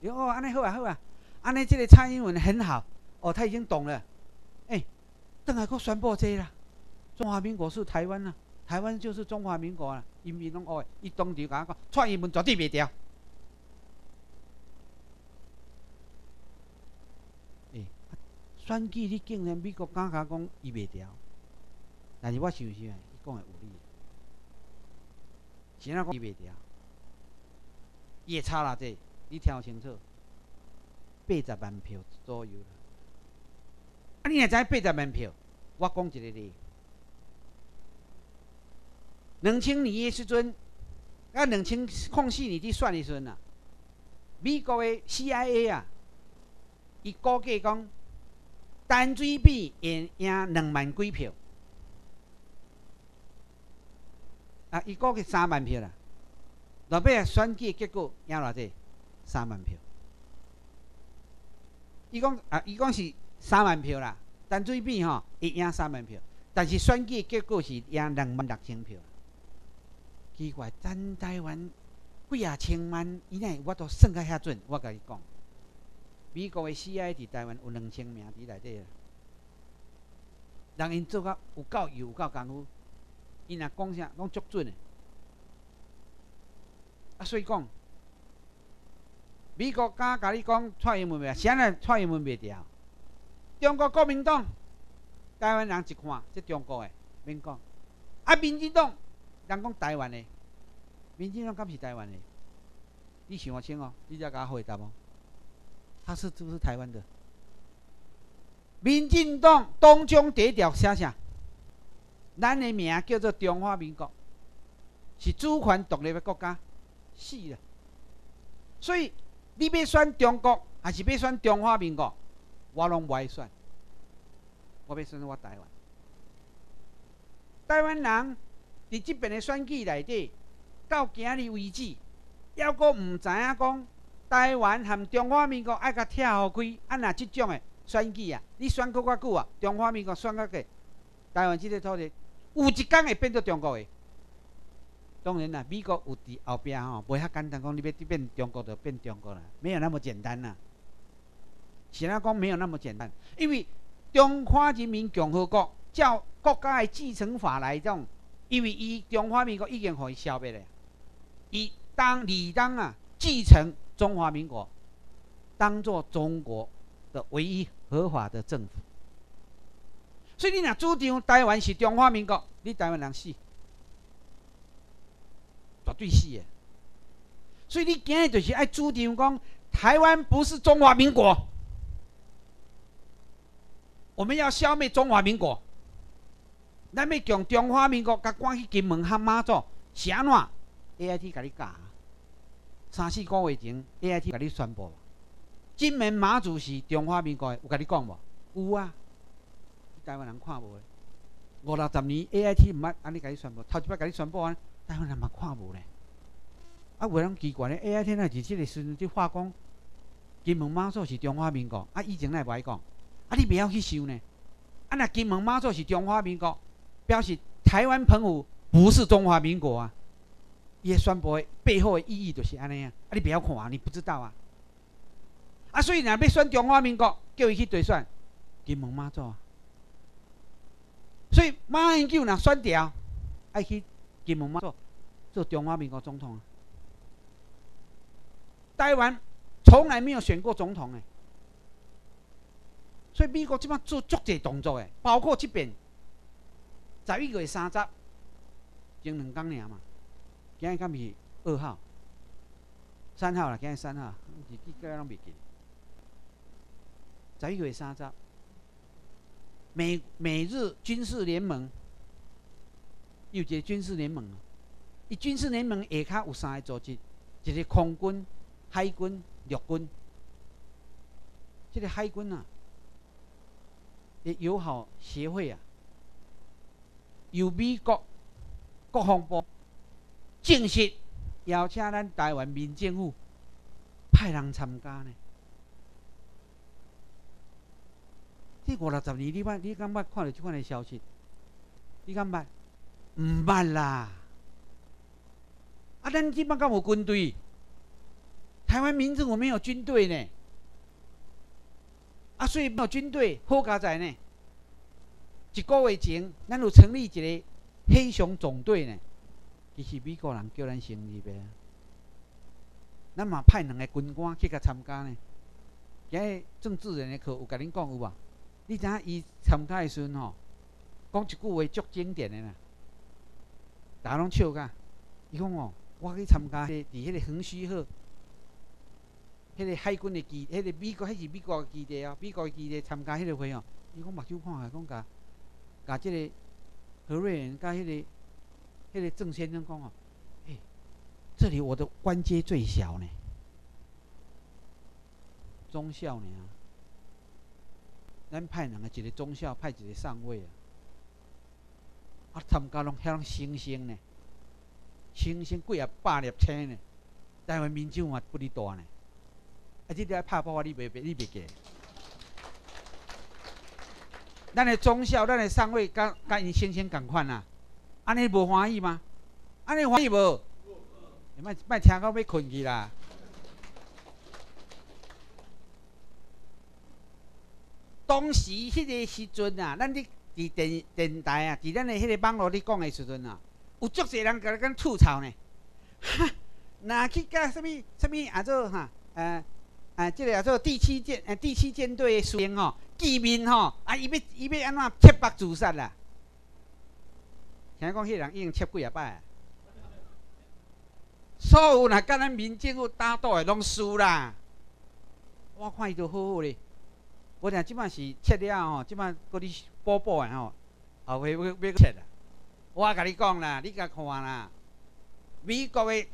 的。哦，安尼好啊好啊，安尼这个蔡英文很好。哦，他已经懂了。哎，邓海国宣布这啦，中华民国是台湾啊，台湾就是中华民国啊，人民拢爱。伊当场甲我讲，蔡英文绝对袂掉。哎，选举你竟然美国敢甲讲伊袂掉，但是我想想，伊讲的有理。现在讲伊袂掉，也差啦这，你听清楚，八十万票左右啦。啊，你也知八十万票？我讲一个例，两千年的时阵，啊，两千零四年伫选的时阵啊，美国的 CIA 啊，伊估计讲单水比赢赢两万几票。啊！伊估计三万票啦，后尾啊选举结果赢偌济？三万票。伊讲啊，伊讲是三万票啦，单水比吼会赢三万票，但是选举结果是赢两万六千票。奇怪，咱台湾几啊千万以内，我都算甲遐准。我甲你讲，美国的 CIA 伫台湾有两千名伫内底啦，人因做甲有够有够功夫。伊若讲啥，拢足准诶。啊，所以讲，美国敢甲你讲蔡英文袂，啥人蔡英文袂掉？中国国民党，台湾人一看，即中国诶，免讲。啊，民进党，人讲台湾诶，民进党敢是台湾诶？你想我清哦，你再甲我回答无？他是不是台湾的？民进党东江第一条写啥？咱的名叫做中华民国，是主权独立的国家，是的。所以你要选中国，还是要选中华民国，我拢不爱选。我要选我台湾。台湾人伫即边的选举内底，到今日为止，还阁毋知影讲台湾含中华民国爱甲拆互开。按若即种的选举啊，你选搁偌久啊？中华民国选到过台湾即个土地。有一天会变做中国的，当然啦，美国有伫后壁吼，袂遐简单讲你要变中国就变中国啦，没有那么简单啦。现在讲没有那么简单，因为中华人民共和国照国家的继承法来讲，因为伊中华民国已经互伊消灭了，伊当理当啊继承中华民国，当做中国的唯一合法的政府。所以你若主张台湾是中华民国，你台湾人死，绝对死的。所以你今日就是爱主张讲，台湾不是中华民国，我们要消灭中华民国。咱要将中华民国甲关去金门和马祖，是安怎？A I T 甲你教，三四个月前 A I T 甲你宣布，金门马祖是中华民国，有甲你讲无？有啊，台湾人看无。五六十年 A I T 毋捌安尼甲你宣布，头一摆甲你宣布安，台湾人嘛看无咧。啊，有人奇怪咧，A I T 那是即个时阵伫话讲，金门马祖是中华民国，啊以前那无爱讲，啊你不要去想呢。啊那金门马祖是中华民国。表示台湾澎湖不是中华民国啊！伊宣布的背后的意义就是安尼啊！啊，你不要看啊，你不知道啊！啊，所以若要选中华民国，叫伊去对选金门马祖啊！所以马英九若选掉，爱去金门马祖做中华民国总统啊！台湾从来没有选过总统诶，所以美国即摆做足济动作诶，包括这边。十一月三十，前两工尔嘛，今日敢是二号、三号啦，今日三号，日记个拢袂记。十一月三十，美美日军事联盟又一个军事联盟啊！伊军事联盟下骹有三个组织，一个空军、海军、陆军。这个海军啊，友好协会啊。由美国国防部正式邀请咱台湾民政府派人参加呢。这五六十年，你捌你敢捌看到这款的消息？你敢捌？毋捌啦！啊，咱即摆敢有军队？台湾民政府没有军队呢。啊，所以没有军队，好加在呢。一个月前，咱有成立一个黑熊总队呢。其实美国人叫咱成立的，咱嘛派两个军官去甲参加呢。今日政治人的课有甲恁讲有无？你知影伊参加的时阵吼，讲一句话足经典的啦，大家拢笑甲。伊讲哦，我去参加伫迄个横须贺，迄个海军的基，迄个美国，迄是美国的基地哦，美国的基地参加迄个会哦。伊讲目睭看下，讲甲。甲即个何瑞元，甲迄个、迄个郑先生讲哦，哎，这里我的官阶最小呢，中校呢，咱派两个，一个中校，派一个上尉啊，啊，参加拢遐星星呢，星星几啊百粒星呢，台湾民众嘛不哩大呢，啊，即个拍爆啊，你袂袂你袂记。咱的中校，咱的上尉，甲甲因先先共款啊，安尼无欢喜吗？安尼欢喜无？你莫莫听到要困去啦。当时迄个时阵啊，咱伫伫电电台啊，伫咱的迄个网络咧讲的时阵啊，有足侪人甲咱吐槽呢。哈，若去甲什物什物啊做哈，呃。啊，即个啊做第七舰，呃，第七舰队的司令吼，见面吼，啊，伊要伊要安怎切腹自杀啦？听讲迄人已经切几啊摆，所有若甲咱民政府打赌的拢输啦。我看伊都好好咧，我听即摆是切了吼，即摆搁伫补补的吼，后尾要要切啦。我甲你讲啦，你甲看啦，美国的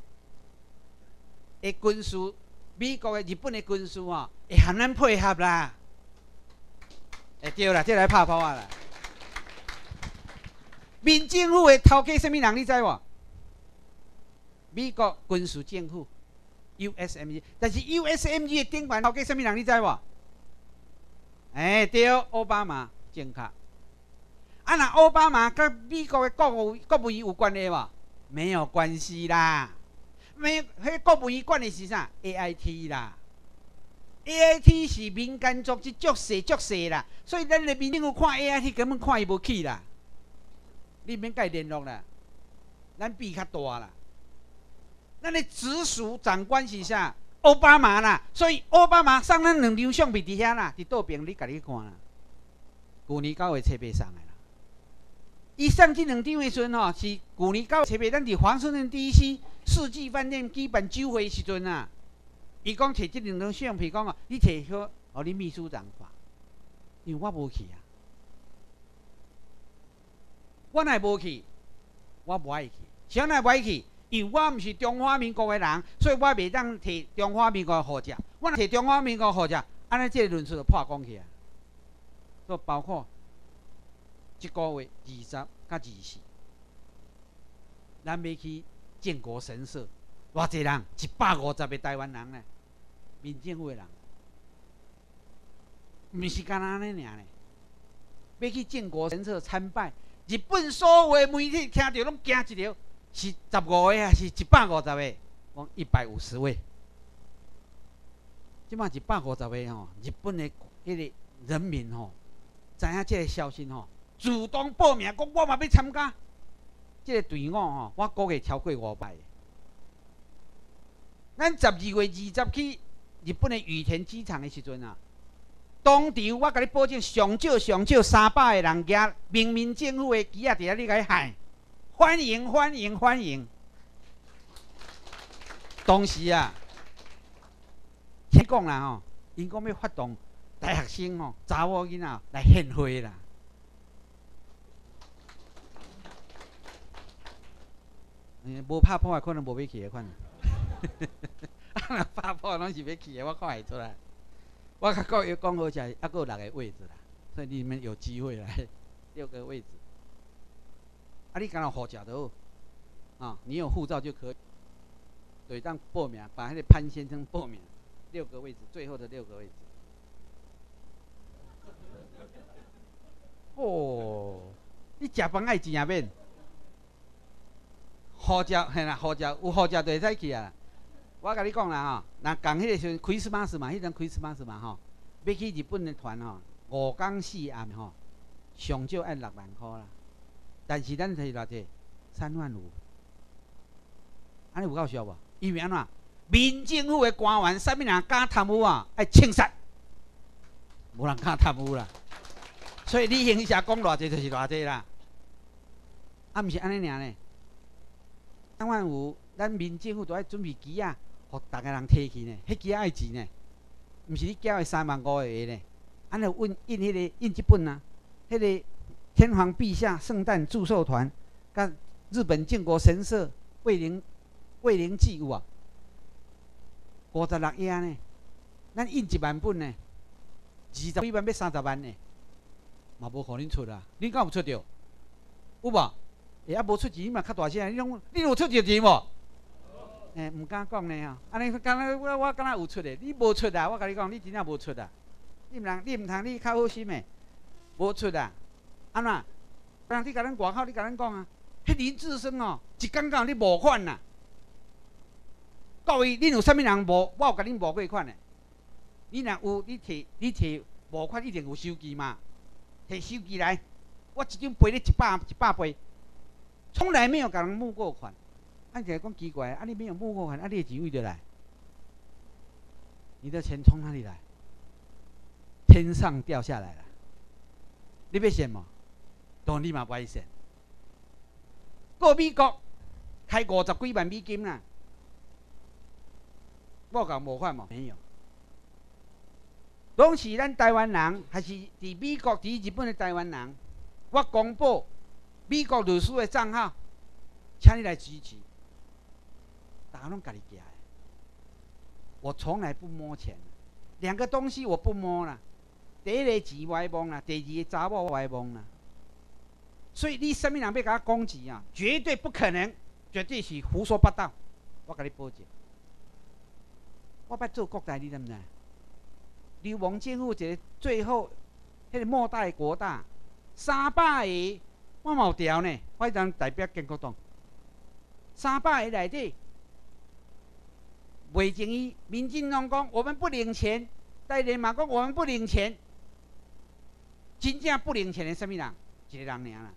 的军事。美国的、日本的军事吼，会含咱配合啦。会对啦，这来拍炮啊啦。民政府的头家什么人你知无？美国军事政府 USMG，但是 USMG 的顶盘头家什么人你知无？哎，对，奥巴马政客。啊，那奥巴马跟美国的国务国务院有关系无？没有关系啦。美，迄国务院管的是啥？A I T 啦，A I T 是民间组织，足细足细啦，所以咱的民政府看 A I T 根本看伊无起啦。你免甲伊联络啦，咱比较大啦。咱的直属长官是啥？奥巴马啦，所以奥巴马送咱两张相片伫遐啦，伫倒边你家己看啦。去年九月七八送的啦，伊送即两张的时阵吼，是去年九月七八，咱伫华盛顿 D C。世纪饭店基本收回时阵啊，伊讲摕即两张相片，讲哦，你摕好，互你秘书长看，因为我无去啊，我乃无去，我无爱去，谁乃无爱去？因为我毋是中华民国诶人，所以我袂当摕中华民国诶护照。我若摕中华民国护照，安尼即个论述就破功去啊。都包括一个月二十甲二四，咱要去建国神社，偌济人？一百五十个台湾人呢，民政府诶人，毋是干安尼尔呢？要去建国神社参拜，日本所有媒体听到拢惊一条。是十五个还是一百五十个？讲一百五十位。即摆一百五十位吼，日本的迄个人民吼，知影即个消息吼，主动报名讲我嘛要参加。即个队伍吼，我估计超过五百。咱十二月二十去日本的羽田机场的时阵啊，当场我甲你保证，上少上少三百个人举明明政府的旗啊，伫遐你甲伊喊。欢迎欢迎欢迎！当时啊，听讲啦吼，因讲要发动大学生吼，查某囡仔来献花啦。嗯，无拍破可能无要去的款。(laughs) 啊，拍破拢是要去的，我看会出来。我甲各位讲好势，还有六个位置啦，所以你们有机会来 (laughs) 六个位置。啊！你敢若护照都好，啊，你有护照就可以。对，当报名，把那个潘先生报名，六个位置，最后的六个位置。(laughs) 哦，你食饭爱钱啊免？护照嘿啦，护照有护照就会使去啊。我甲你讲啦吼，那讲迄个时阵开始马斯嘛，迄阵开始马斯嘛吼，要去日本的团吼，五天四夜吼，上少按六万块啦。但是咱是偌济？三万五，安尼有够笑无？因为安怎？民政府的官员，啥物人敢贪污啊？爱清杀，无人敢贪污啦。所以你形下讲偌济就是偌济啦。啊，毋是安尼尔呢？三万五，咱民政府都爱准备机啊，互逐个人摕去呢。迄机爱钱呢？毋是你交的三万五个呢？安尼印印迄个印一本啊，迄个。天皇陛下圣诞祝寿团，甲日本靖国神社卫灵卫灵祭有啊，五十六页呢，咱印一万本呢，二十几万要三十万呢，嘛无可能出啊，恁敢有出着？有无？也无出钱嘛，较大声，你拢你有出着钱无？诶，毋敢讲呢吼，安尼敢若我我敢若有出的，你无出啊？我甲你讲，你真正无出啊？你毋通你毋通你较好心诶，无出啊？安怎？人你甲咱外口，你甲咱讲啊，迄林志生哦，一刚刚你无款呐。各位，恁有啥物人无？我有甲恁无过款诶。你若有，你摕你摕无款，一定有收据嘛？摕收据来，我一张赔你一百一百倍，从来没有甲人募过款。啊，就讲奇怪，啊，你没有募过款，啊，你钱为着来？你的钱从哪里来？天上掉下来了，你别信嘛？当你嘛不爱信。过美国开五十几万美金啦，我讲无款嘛，没有。拢是咱台湾人，还是伫美国、伫日本的台湾人？我公布美国律师的账号，请你来支持。大家拢家己寄的，我从来不摸钱。两个东西我不摸啦，第一个钱我摸啦，第二个查某我摸啦。所以你什么人要给他攻击啊？绝对不可能，绝对是胡说八道。我给你保证，我捌做国大，你知唔知？流亡监护者最后，迄个末代国大三百个，我冇调呢。我当代表建国党，三百个内底，未经伊民进党讲我们不领钱，代连嘛讲我们不领钱，真正不领钱的什么人？一个人名啦。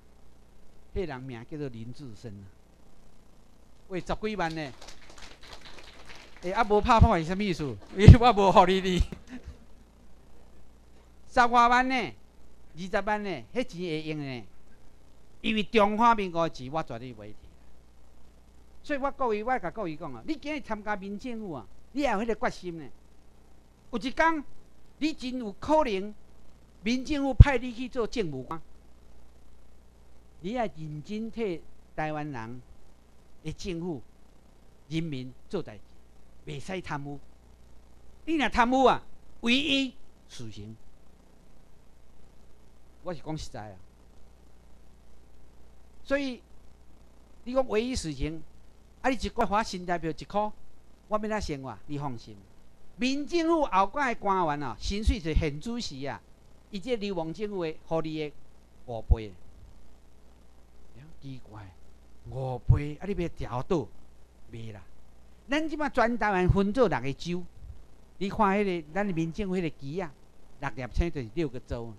迄人名叫做林志生啊，为十几万呢？诶，啊无拍破是啥物意思？因 (laughs) 为我无互你哩，十外万呢，二十万呢，迄钱会用呢？因为中华民国钱我绝对袂。所以我各位，我甲各位讲啊，你今日参加民政府啊，你也有迄个决心呢。有一天，你真有可能民政府派你去做政务官，你也认真替台湾人的政府、人民做代志，袂使贪污。你若贪污啊，唯一死刑。我是讲实在啊，所以你讲唯一死刑，啊，你一个月花新台币一箍，我要哪生活？你放心。民政府后关的官员啊，薪水是现主时啊，伊这流氓政府的互你的五倍。奇怪，五倍啊！你要调倒？袂啦。咱即摆全台湾分做六个州，你看迄个咱民政府迄个机啊，六粒星就是六个州。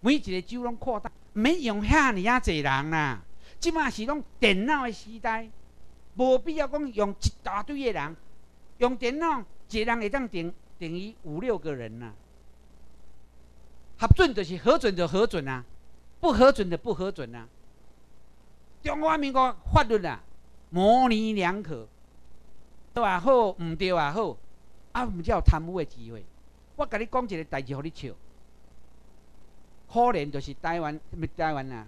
每一个州拢扩大，毋免用遐尔啊侪人啦。即摆是拢电脑的时代，无必要讲用一大堆的人，用电脑一个人会当等等于五六个人呐。核准就是核准就核准啊，不核准的不核准啊。中华民国法律啊，模棱两可，对也好，毋对也好，啊，毋才有贪污的机会。我甲你讲一个代志，互你笑。可怜就是台湾，咪台湾啊，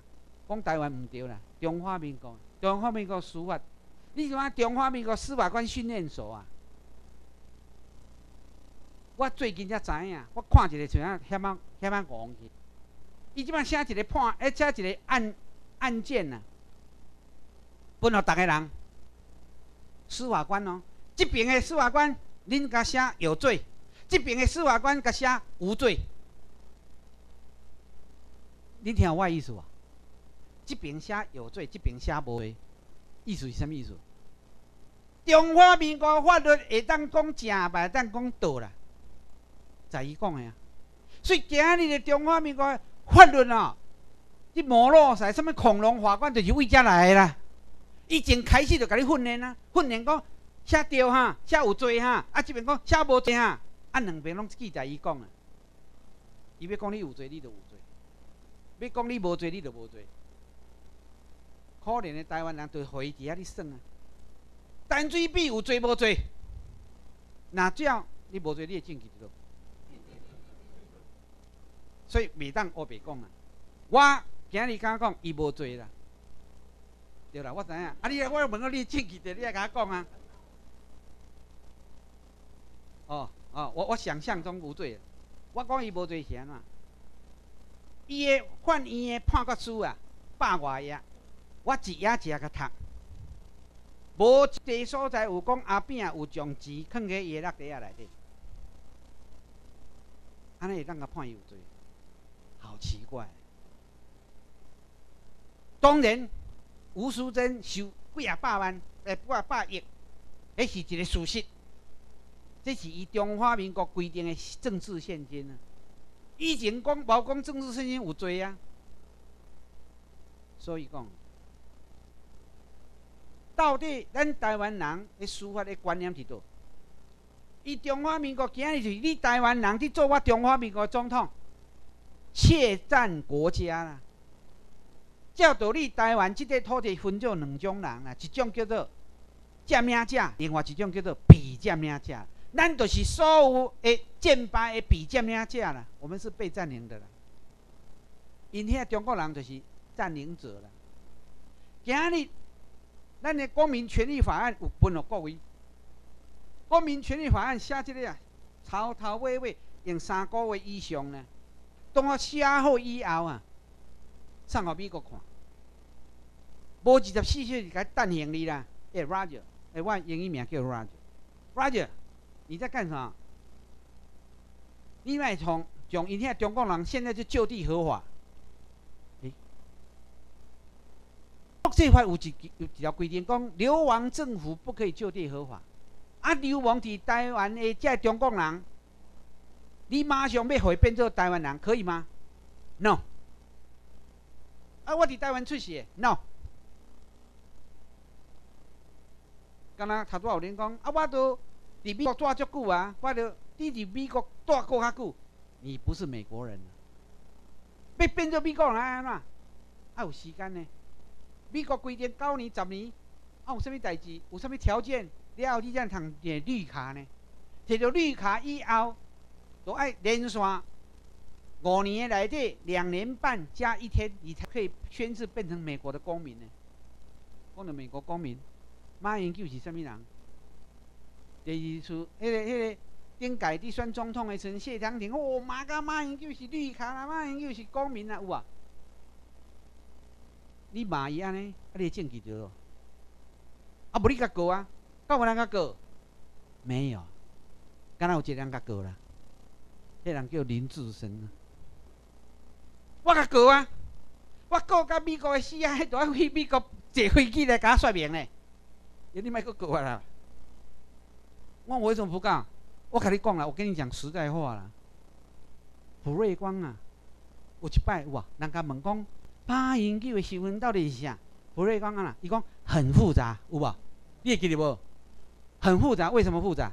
讲台湾毋对啦。中华民国，中华民国司法，你看中华民国司法官训练所啊。我最近才知影，我看一个像啊遐啊遐啊戆去。伊即摆写一个判，诶，写一个案案件啊。分互逐个人，司法官哦，即边的司法官，恁甲写有罪；即边的司法官甲写无罪。你听我意思啊？即边写有罪，即边写无罪，意思是啥物意思？中华民国法律会当讲正，袂当讲倒啦，在伊讲的啊。所以今日的中华民国法律啊，你无落晒，什物恐龙法官就是为遮来啦。以前开始就甲你训练啊，训练讲写对哈，写有罪哈，啊这边讲写无罪哈，啊两边拢记在伊讲啊。伊要讲你有罪，你就有罪；要讲你无罪，你就无罪。可怜的台湾人就回伫遐咧耍啊，单水比有罪无罪？那这样你无罪，你的证据伫倒？所以袂当乌白讲啊。我今日敢讲伊无罪啦。对啦，我知影。啊，你我问到你证据的，你来甲我讲啊。哦哦，我我想象中无罪。我讲伊无罪是安怎？伊的法院的判决书啊，百外页，我一页一页甲读。无一个所在有讲阿扁有将钱囥伫伊的落地下内底，安尼会当甲判伊有罪？好奇怪。当然。吴淑珍收几啊百万，诶，几啊百亿，迄是一个事实。这是以中华民国规定的政治现金啊。以前讲无讲政治现金有罪啊。所以讲，到底咱台湾人的司法的观念伫倒？以中华民国今日是你台湾人去做我中华民国总统，窃占国家啦。照道理，台湾即个土地分做两种人啦，一种叫做占领者，另外一种叫做被占领者。咱就是所有的战败的被占领者啦，我们是被占领的啦。因遐中国人就是占领者啦。今日咱的公民权利法案有分互各位，公民权利法案写即个啊，头头尾尾用三个月以上呢。当我写好以后啊。送互美国看，无二十四小时该等行李啦。哎，Roger，哎，我英语名叫 Roger，Roger，你在干啥？另外从从以前中国人现在就就地合法。国际法有一有一条规定，讲流亡政府不可以就地合法。啊，流亡伫台湾的这中国人，你马上要回变做台湾人，可以吗？No。啊！我伫台湾出世，no。刚刚头拄有恁讲，啊，我都伫美国住足久啊，我都你伫美国住过较久，你不是美国人。要变做美国人安怎？啊，有时间呢。美国规定九年、十年，啊，有啥物代志？有啥物条件？了后你才通摕绿卡呢？摕到绿卡以后，都爱连续五年内底两年半加一天，你才可以宣誓变成美国的公民呢。讲到美国公民，马英九是啥物人？第二次，迄个、迄个顶届伫选总统的时，谢长廷哦，马甲马英九是绿卡啦，马英九是公民啦，有啊？你骂伊安尼，啊，你证据着咯？啊，无你甲告啊？敢有人甲告？没有，敢若有一个人甲告啦？迄人叫林志深啊。我甲告啊！我告甲美国的 CIA 都爱去美国坐飞机来甲我说明呢。你莫搁告我啦！我为什么不讲？我甲你讲啦，我跟你讲实在话啦。普瑞光啊，有一摆哇，人家问讲，马英九的新闻到底是啥？普瑞刚啊啦，伊讲很复杂，有无？你会记得无？很复杂，为什么复杂？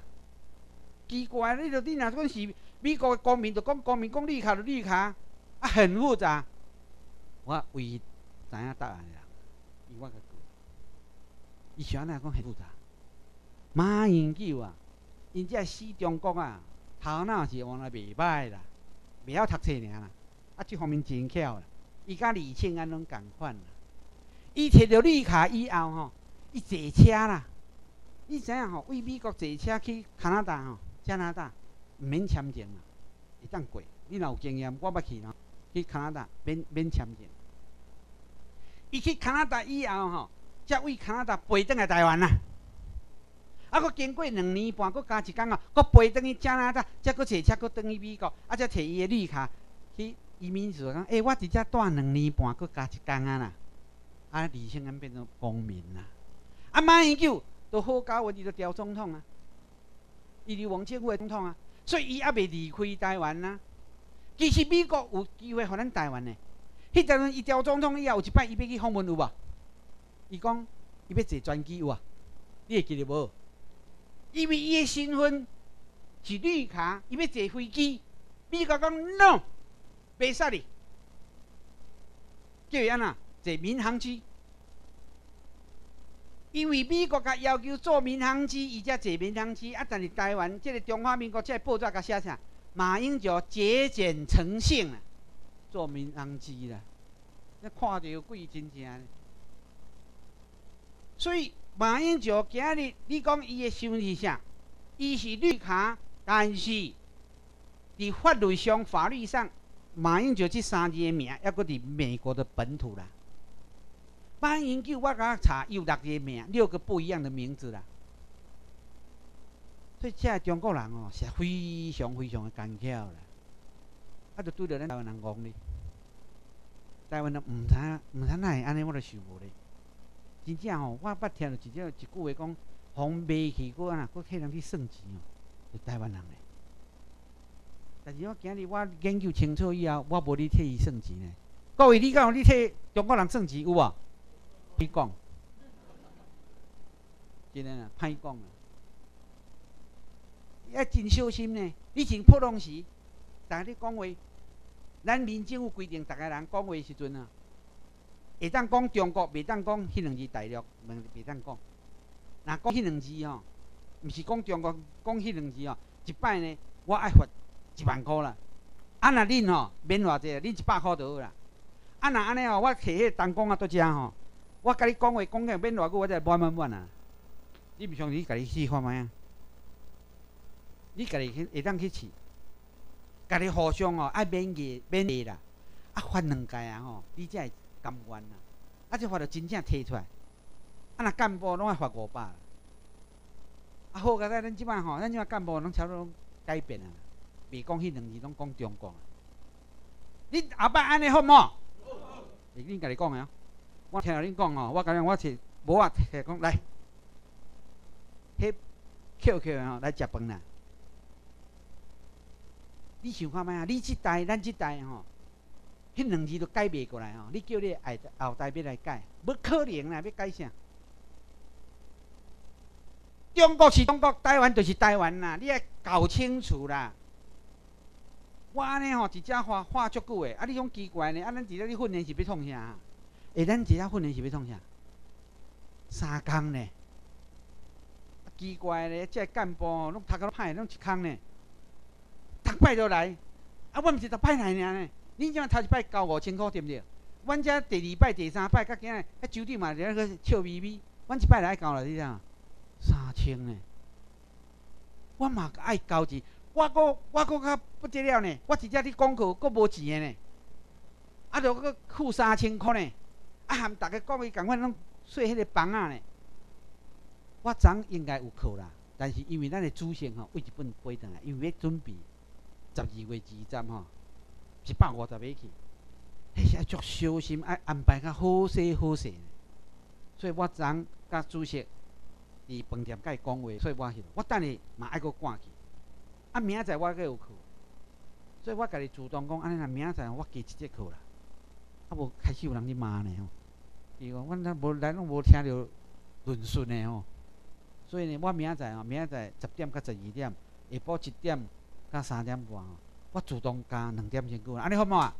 奇怪，你着你若讲是美国的公民，就讲公民，讲绿卡就绿卡。啊，很复杂。我唯一知影答案的人，伊我甲讲，伊想来讲很复杂。马英九啊，因这死中国啊，头脑是往来袂歹啦，袂晓读册尔啦，啊，这方面真巧啦。伊甲李庆安拢共款啦。伊摕到绿卡以后吼，伊坐车啦。你知影吼？为美国坐车去加拿大吼，加拿大毋免签证啦，会当过。你若有经验，我捌去啦。去加拿大免免签证，伊去加拿大以后吼，才为加拿大飞转来台湾啦。啊，佫经过两年半，佫加一工哦，佫飞转去加拿大，才佫坐车佫转去美国，啊，才摕伊的绿卡去移民时讲，诶，我伫遮住两年半，佫加一工啊啦。啊，李先安变成公民啦。啊，马英九都好搞，我伊就调总统啊，伊是王政府的总统啊，所以伊还袂离开台湾呐。其实美国有机会互咱台湾呢。迄阵伊调总统以后，有一摆伊要去访问有无？伊讲伊要坐专机有啊？你会记得无？因为伊的身份是绿卡，伊要坐飞机。美国讲 no，袂使哩，叫伊安那坐民航机。因为美国甲要求坐民航机，伊才坐民航机。啊，但是台湾即个中华民国即个报纸甲写啥？马英九节俭诚信啊，做民航机啦，那看着贵真正。所以马英九今日你讲伊的身份是啥？伊是绿卡，但是伫法律上、法律上，马英九这三字的名，抑搁伫美国的本土啦。马英九我甲查有六个名，六个不一样的名字啦。所以，这中国人哦，是非常非常的干巧啦。啊，就对着咱台湾人讲哩，台湾人毋知毋知哪会安尼，我都想无咧。真正吼，我捌听到一只一句话讲，红卖去过啊，过客人去算钱哦，就台湾人咧。但是我今日我研究清楚以后，我无咧替伊算钱呢。各位，你讲你替中国人算钱有无？歹讲，真诶啦，歹讲啊。要真小心呢！以前普通时，逐个咧讲话，咱民政府规定，逐个人讲话时阵啊，会当讲中国，袂当讲迄两字大陆，袂袂当讲。若讲迄两字吼，毋是讲中国，讲迄两字吼，一摆呢，我爱罚一万箍啦。啊，若恁吼免偌济，恁一百箍就好啦。啊，若安尼吼，我摕迄个灯光啊拄遮吼，我甲你讲话讲个免偌久，我才满满满啊。你毋相信，家己试看觅啊。你家己去会当去试，家己互相哦爱免个免个啦，啊发两届啊吼，你才会甘愿啦，啊即发着真正摕出来，啊若干部拢爱发五百，啊好个在咱即摆吼，咱即摆干部拢差不多改变啊，袂讲迄两字拢讲中国，你后摆安尼好无？会恁家己讲个，我听恁讲哦，我甲你我是无啊，讲来，迄 QQ 吼来食饭啦。你想看觅啊？你即代，咱即代吼，迄两字都改袂过来吼。你叫你后后代要来改，无可能啦！要改啥？中国是中国，台湾就是台湾啦！你要搞清楚啦！我安尼吼，一只话话足久诶，啊！你种奇怪呢？啊！咱伫咧你训练是要创啥？诶，咱伫咧训练是要创啥？三工呢。奇怪咧，这干部，拢读到歹，拢一空呢。逐摆都来，啊，阮毋是逐摆来尔呢。恁即马头一摆交五千箍，对毋对？阮遮第二摆、第三摆，甲今日啊，酒店嘛，伫个笑眯眯。阮一摆来交了，你知影？三千呢。我嘛爱交钱，我搁我搁较不得了呢。我直接伫广告，搁无钱的呢。啊，著搁付三千箍呢。啊，含逐个讲伊共款拢睡迄个房仔呢。我昨应该有课啦，但是因为咱的主席吼，为一本飞转来，因为要准备十二月二站吼，一百五十尾去，迄些足小心，爱安排较好势好势。所以我昨甲主席伫饭店甲伊讲话，所以我去，我等下嘛爱搁赶去。啊，明仔载我阁有课，所以我家己主动讲，安尼若明仔载我加一节课啦。啊，无开始有人伫骂呢吼，伊讲阮咱无咱拢无听着论述呢吼。所以呢，我明仔载吼，明仔载十点到十二点，下晡一点到三点半吼，我主动加两点钟过，安尼好无啊？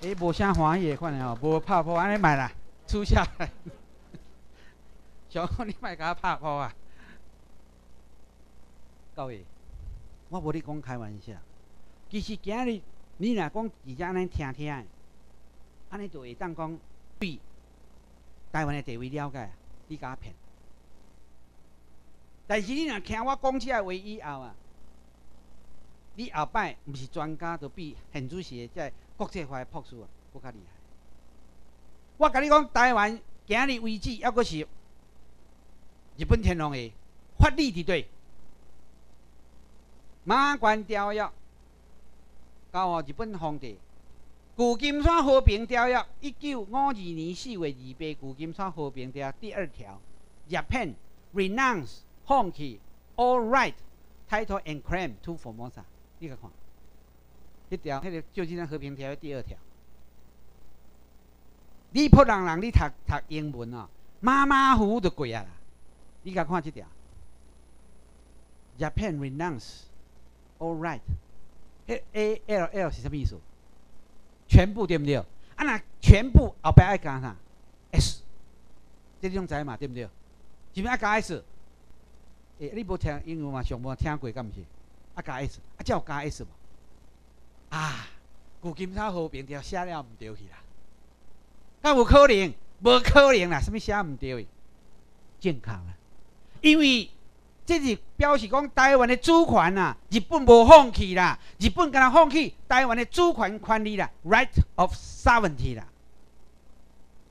诶，无啥欢喜诶款诶吼，无拍破安尼卖啦，取消来。(laughs) 小讲你莫甲我拍破啊！各位，我无咧讲开玩笑，其实今日你若讲而家安尼听听，安尼就会当讲对台湾诶地位了解。你甲我骗，但是你若听我讲起来话以后啊，你后摆毋是专家，就比现主席即国际化诶博士啊，搁较厉害。我甲你讲，台湾今日为止，抑阁是日本天皇诶法律伫对，马关条约交互日本皇帝。旧金山和平条约，一九五二年四月二八，旧金山和平条约第二条，Japan renounce 放弃 all right title and claim to Formosa。你个看，一条，迄个旧金山和平条约第二条。你普通人，你读读英文哦，马马虎虎就过啊啦。你甲看即条，Japan renounce all right，迄 A L L 是啥物意思？全部对不对？啊，那全部后壁爱加啥？S，这种知嘛？对不对？是毋爱加 S？诶，你无听英文嘛？上无听过，敢毋是？啊加 S，啊才有加 S 无？啊，旧金山和平条写了毋对去啦？敢有可能？无可能啦！什物写毋对？健康啊！因为这是表示讲台湾的主权呐，日本无放弃啦，日本敢若放弃台湾的主权权利啦，right of sovereignty 啦。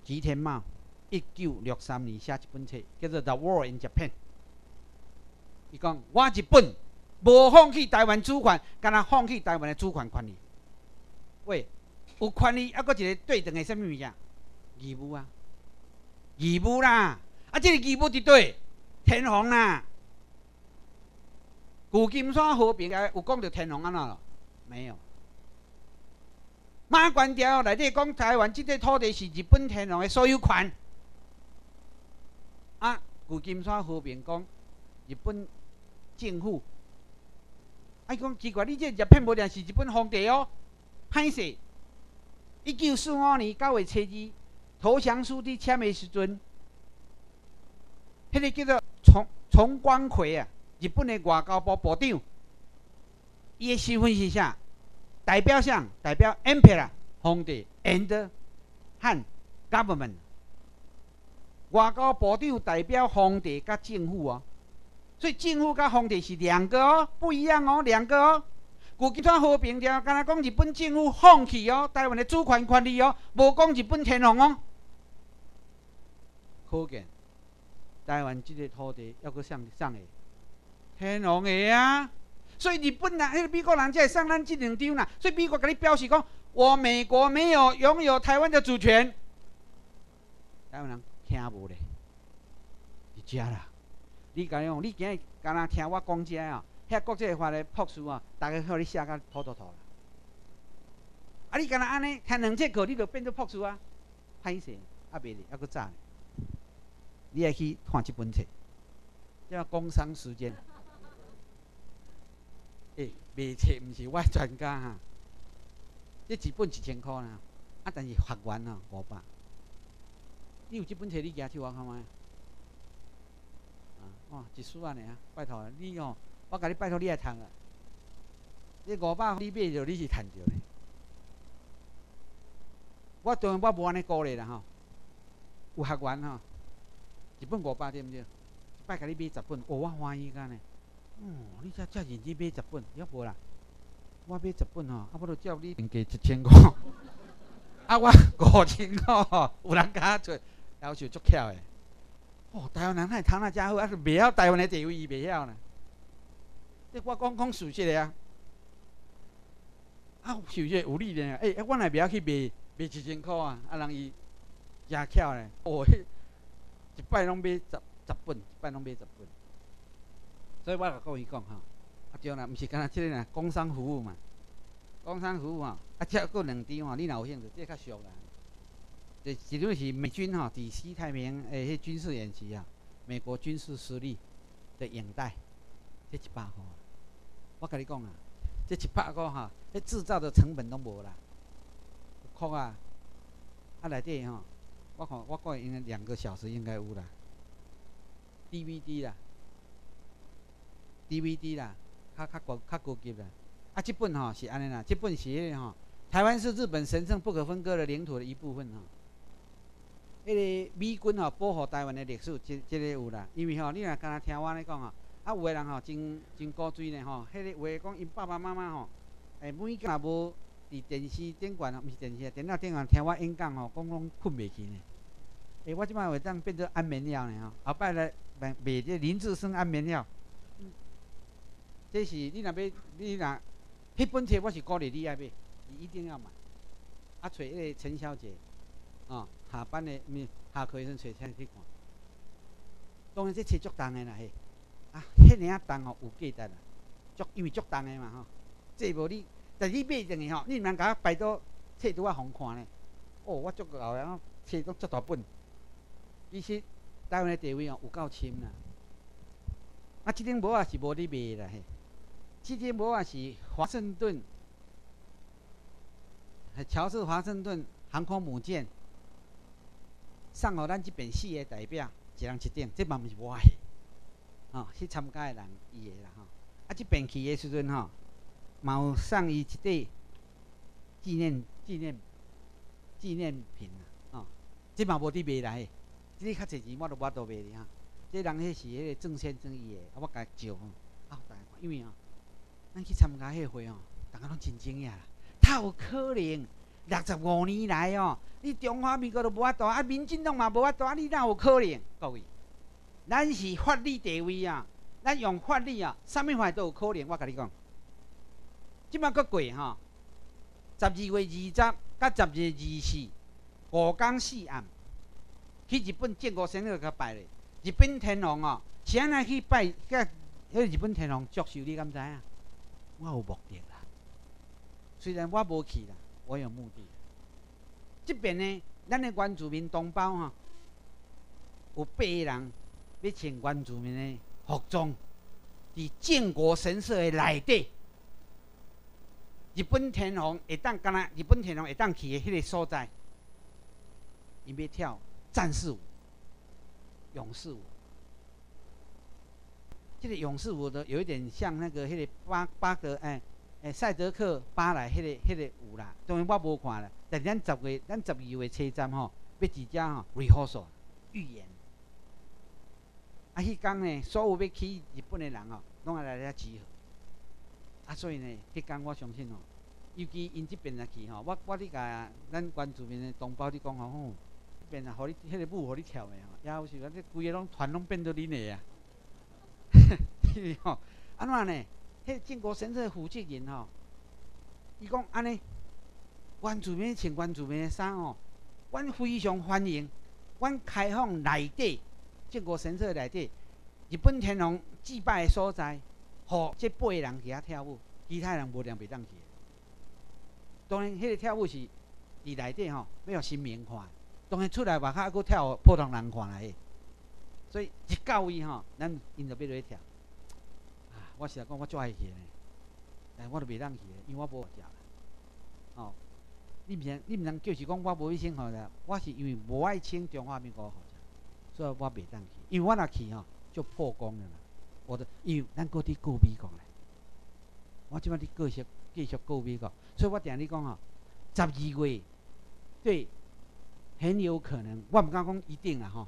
吉田茂一九六三年写一本册，叫做《The War in Japan》。伊讲我日本无放弃台湾主权，敢若放弃台湾的主权权利。喂，有权利，还阁一个对等的什物物件？义务啊，义务啦！啊，这个义务伫对天皇啦。旧金山和平诶，有讲到天皇安怎咯？没有。马关条内底讲台湾即块土地是日本天皇的所有权。啊，旧金山和平讲日本政府，啊讲奇怪，你这日片无定是日本皇帝哦？歹势。一九四五年九月初二，投降书伫签的时阵，迄个叫做崇崇光葵啊。日本的外交部部长，伊的身份是啥？代表上代表 Emperor 皇帝 and 和 government。外交部长代表皇帝甲政府哦，所以政府甲皇帝是两个哦，不一样哦，两个哦。旧金山和平条敢若讲日本政府放弃哦，台湾的主权权利哦，无讲日本天皇哦。可见台湾即个土地要阁上上诶。天皇的啊，所以日本人、迄个美国人才会送咱这两张啦。所以美国甲你表示讲，我美国没有拥有台湾的主权。台湾人听无咧，是假啦。你敢用，你今日敢若听我讲遮哦，遐国际法的博士哦，逐个互你写甲妥妥妥啦。啊，你敢若安尼听两节课，你就变做博士啊？歹势，啊袂哩，还佫早咧。你爱去看即本册，叫工商时间。卖册毋是我专家哈，这一本一千箍啦，啊，但是学员哦五百，你有即本册你举手我看卖。啊，哦，一书安尼啊，拜托你哦，我甲你拜托你来读啊。你五百你买着你是趁着的。我当然我无安尼鼓励啦吼，有学员吼，一本五百对毋对？摆甲你买十本，哦，我欢喜干呢。哦，你遮遮认真买十本，要无啦？我买十本吼，啊，我都照你定价一千块。(laughs) 啊，我五千块吼，有人敢做，要求足巧诶。哦，台湾人还读那遮好，啊，是袂晓台湾的地位伊袂晓呢。即我讲讲事实的啊。啊，事实有理呢。诶、欸，我来袂晓去卖卖一千块啊，啊，人伊真巧呢。哦，迄一摆拢买十十本，一摆拢买十本。所以我甲各位讲吼，啊对啦，毋是干那即个啦，工商服务嘛。工商服务吼，啊，遮佫两支吼，你若有兴趣，这较俗啦。这一种是美军吼，伫西太平洋诶，迄军事演习啊，美国军事实力的影带，这一百块。我甲你讲啊，这一百块吼，迄制造的成本都无啦，箍啊，啊内底吼，我看我讲应该两个小时应该有啦，DVD 啦，DVD 啦，较较高较高级啦。啊，这本吼是安尼啦，这本是迄个吼，台湾是日本神圣不可分割的领土的一部分吼。迄个美军吼保护台湾的历史，即即个有啦。因为吼，你若敢若听我安尼讲吼，啊有个人吼真真古锥呢吼，迄个话讲因爸爸妈妈吼，诶每工也无伫电视顶悬，毋是电视啊，电脑顶悬听我演讲吼，讲讲困袂去呢。诶，我即摆会当变做安眠药呢吼，后摆来卖卖这林志升安眠药。这是你若要，你若。迄本册我是鼓励你爱买，你一定要买。啊，找迄个陈小姐，哦，下班的咪下课时阵找请去看。当然这册足重的啦嘿，啊，迄领啊重哦有价值啦，足因为足重的嘛吼。这无你，但你买阵个吼，你毋通甲我摆到册拄啊互看呢。哦，我足够啊，册都足大本。其实台湾的地位哦有够深啦。啊，即顶无也是无你卖啦嘿。这件无啊是华盛顿，乔治华盛顿航空母舰，送互咱这边四个代表，一人一顶，这嘛毋是我的，哦，去参加的人伊的啦吼。啊，这边去的时阵吼，嘛有送伊一块纪念纪念纪念品啦，哦，这嘛无伫卖来，即个较侪钱我都无多卖哩哈。这人迄是迄个郑先生伊的，啊，我甲伊招，啊，家看，因为吼。咱去参加迄个会哦，大家拢真惊讶啦！他有可能六十五年来哦，你中华民国都无法度，啊，民进党嘛无法度，啊，你哪有可能？各位，咱是法律地位啊，咱用法律啊，啥物法都有可能。我甲你讲，即摆佫过吼，十二月二十甲十二月二四五港四暗，去日本建国神社去拜咧。日本天皇哦，是安尼去拜，甲迄日本天皇祝寿，你敢知影？我有目的啦，虽然我无去啦，我有目的。这边呢，咱的原住民同胞哈，有八个人要穿原住民的服装，伫建国神社的内底。日本天皇会当干那？日本天皇会当去的迄个所在，伊要跳战士舞、勇士舞。这个勇士舞的有一点像那个迄个巴巴格哎哎赛德克巴莱迄个迄个舞啦，当然我无看啦。但是咱十月咱十二月车站吼，要直接吼 rehearsal 预演。啊，迄天呢，所有要去日本的人哦，拢来来集合。啊，所以呢，迄天我相信哦，尤其因这边来去吼，我我咧甲咱原住民的同胞咧讲吼，吼，这边啊，互你迄个舞，互你跳的吼，也有时咱这规个拢团拢变做恁的啊。(laughs) 吼，安怎呢？迄建国神社负责人吼，伊讲安尼，原住民穿原住民的衫吼，阮非常欢迎，阮开放内底建国神社内底，日本天皇祭拜的所在，互这八个人去遐跳舞，其他人无两袂当去。当然，迄个跳舞是伫内底吼，要互新民看，当然出来外口还佫跳普通人看来。所以一到伊吼，咱因着要落去跳。啊，我实在讲，我最爱去呢，但我都袂当去，因为我无食啦。哦，你毋通你毋通叫是讲我无去请候者，我是因为无爱请中华民国好食，所以我袂当去。因为我若去吼，就破功了啦。我的因为咱搁伫告美国咧，我即摆伫继续继续告美国，所以我定你讲吼，十二月对很有可能，我毋敢讲一定啦吼，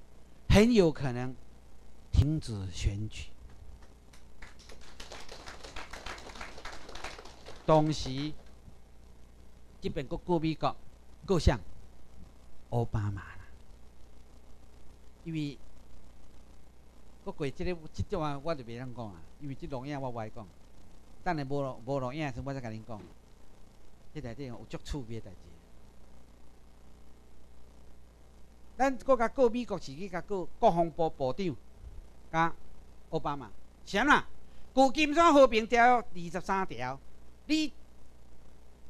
很有可能停止选举。当时，即边国告美国，告向奥巴马啦，因为国过即个即种啊，我就袂当讲啊，因为即录影我袂讲。等下无录无录影时，我再甲恁讲。即内底有足趣味的代志。咱国甲告美国是去甲告国防部部长，甲奥巴马，啥啦？旧金山和平条约二十三条。你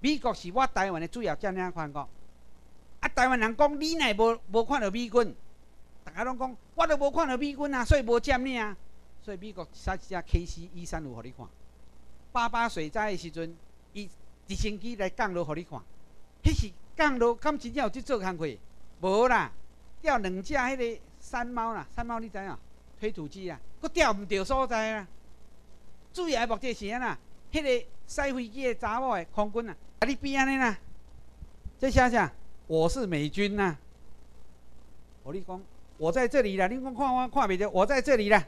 美国是我台湾的主要占领权国，啊，台湾人讲你乃无无看到美军，大家拢讲我都无看到美军啊，所以无占领啊，所以美国使一只 K C 一三五互你看，八八水灾的时阵，伊直升机来降落互你看，迄是降落，敢真正有去做工课？无啦，钓两只迄个山猫啦，山猫你知影？推土机啊，佫钓毋着所在啊，主要的目的是安那？迄个驶飞机的查某的空军啊，啊你边安尼啦？再想想，我是美军呐。我你讲，我在这里啦。你讲看我看袂着，我在这里啦。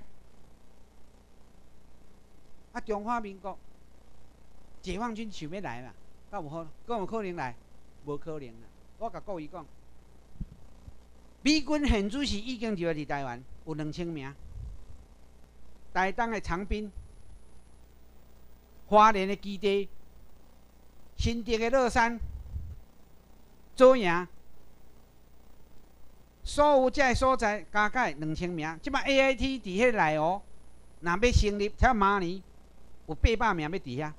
啊，中华民国解放军想要来嘛？敢有可，敢有可能来？无可能啦。我甲各位讲，美军现主是已经就伫台湾，有两千名，台东的长兵。花莲的基地、新竹的乐山、左营，所有这所在加起来两千名。即摆 A I T 伫迄内哦，若要成立，才明年有八百名要伫遐。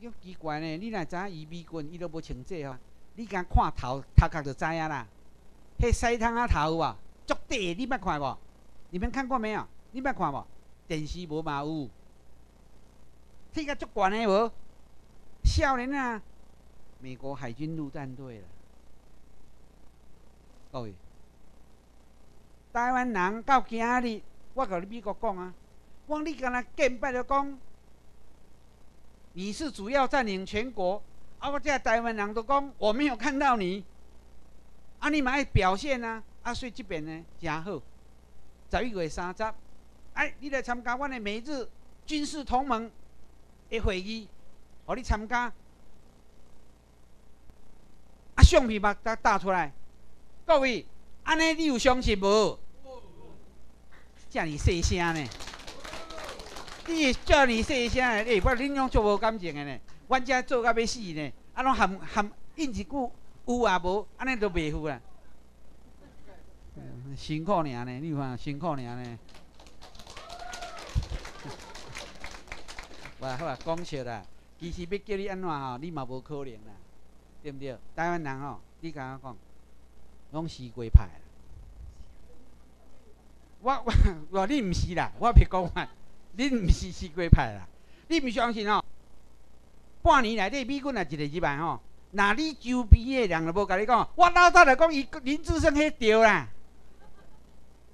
哟奇怪呢，你若知影伊美军伊都无穿这吼，你敢看头头壳就知影啦。迄西汤仔头有无？足短，你捌看无？你们看过没有？你捌看无？电视无嘛有。这个足悬的无？少年啊，美国海军陆战队了。各位，台湾人到今日，我甲你美国讲啊，我你敢若见拜就讲，你是主要占领全国，啊，我这台湾人都讲我没有看到你，啊，你嘛爱表现啊，啊，所以这边呢，真好。十一月三十，哎，你来参加我的每日军事同盟。的会议，互你参加，啊，相片嘛，打打出来，各位，安尼你有相信无？遮尔细声呢？你遮尔细声呢？诶，我恁拢足无感情的呢，阮遮做甲要死呢，啊，拢含含应一句有啊无，安尼都袂赴啦。辛苦尔呢，你看辛苦尔呢。(laughs) 哇，好啊，讲笑啦！其实要叫你安怎吼，你嘛无可能啦，对毋对？台湾人吼，你甲我讲，拢西瓜派。我我 (laughs) 我你毋是啦，我别讲话，你毋是西瓜派啦，你毋相信吼？半年内底美军也一个一万吼，那你周边的人都无甲你讲，我老早来讲，伊林志胜迄对啦。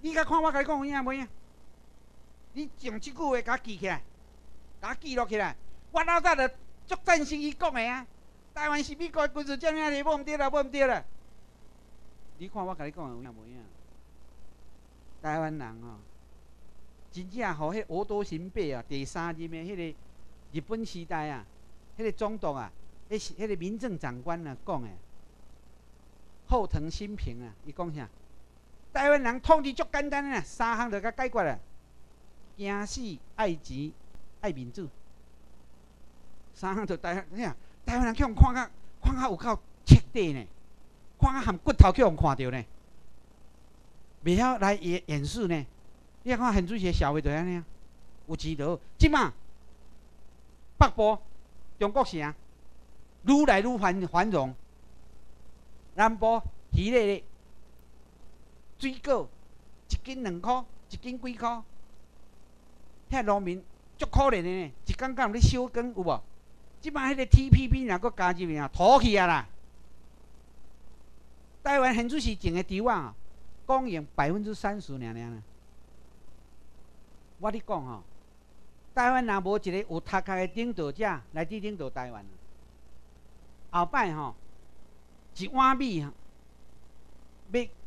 你甲看我甲你讲有影无影？你用即句话甲记起来。甲记录起来，我老早就足赞成伊讲的啊！台湾是美国的军事占领地，无毋对啦，无毋对啦。你看我甲你讲有影无影？台湾人哦，真正互迄奥多新北啊，第三任的迄个日本时代啊，迄个总统啊，迄是迄个民政长官啊讲的，后藤新平啊，伊讲啥？台湾人统治足简单啊，三项就甲解决了：惊死、爱钱。爱民主，三项就台，你啊，台湾人去互看较看较有够彻底呢，看较含骨头去互看着呢，袂晓来演演示呢。你看很主席社会就安尼啊，有指导。即马北部中国城愈来愈繁繁荣，南部鱼咧咧，水果一斤两箍，一斤几箍，遐农民。足可怜的呢，一工敢有咧收工有无？即摆迄个 TPP 若搁加入去啊，土气啊啦！台湾现出是种的稻啊，供应百分之三十尔尔啦。我咧讲吼，台湾若无一个有读壳的领导者来去领导台湾，后摆吼一碗米，要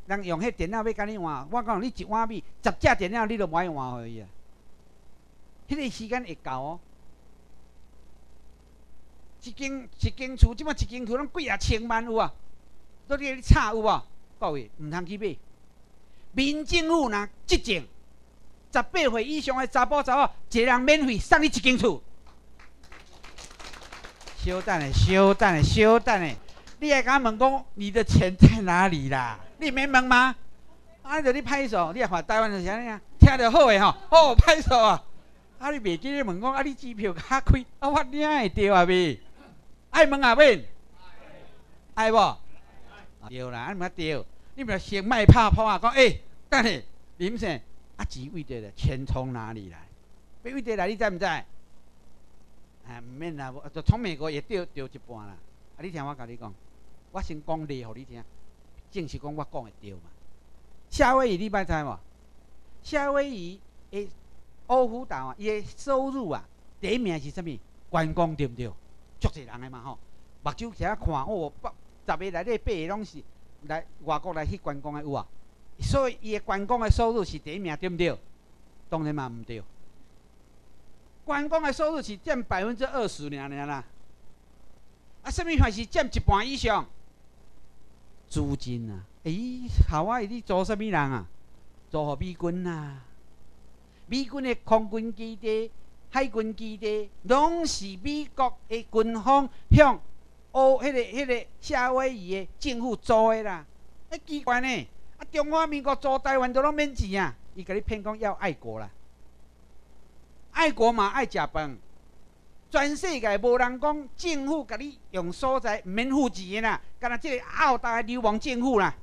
人用迄电脑要甲你换，我讲你一碗米，十只电脑你都无爱换互伊啊！迄个时间会够哦。一间一间厝，即摆一间厝拢几啊千万有啊！都咧咧炒有无？各位毋通去买。民政府若执政，十八岁以上的查甫查某，一人免费送你一间厝。小等下，小等下，小等下，你还敢问讲你的钱在哪里啦？你免问吗？啊，着你拍手，你也看台湾是啥物啊？听着好诶吼，哦，拍手啊！啊，你袂记咧问讲啊？你机票卡开，啊，我领会着啊未？爱问啊免？爱无？对啦，啊，毋啊对，你毋要先卖拍破啊，讲诶，等下林生啊，钱为着咧，钱从哪里来？为着来，你知毋知？哎，毋免啦，就从美国也调调一半啦。啊，你听我甲你讲，我先讲例互你听，正是讲我讲的对嘛。夏威夷你捌知无？夏威夷诶，欧胡岛啊，伊诶收入啊，第一名是啥物？观光对毋对？足济人诶嘛吼，目睭起啊看哦，十个内底八个拢是来外国来去观光诶有啊，所以伊诶观光诶收入是第一名对毋对？当然嘛毋对，观光诶收入是占百分之二十尔尔啦。啊，什物还是占一半以上？租金啊！诶，夏威夷你租什物人啊？租互美军啊！美军的空军基地、海军基地，拢是美国的军方向哦，迄个、迄个夏威夷的政府租的啦。哎，奇怪呢！啊，中华民国租台湾都拢免钱啊！伊甲你骗讲要爱国啦，爱国嘛爱食饭。全世界无人讲政府甲你用所在免付钱的啦，干那即个澳大流氓政府啦，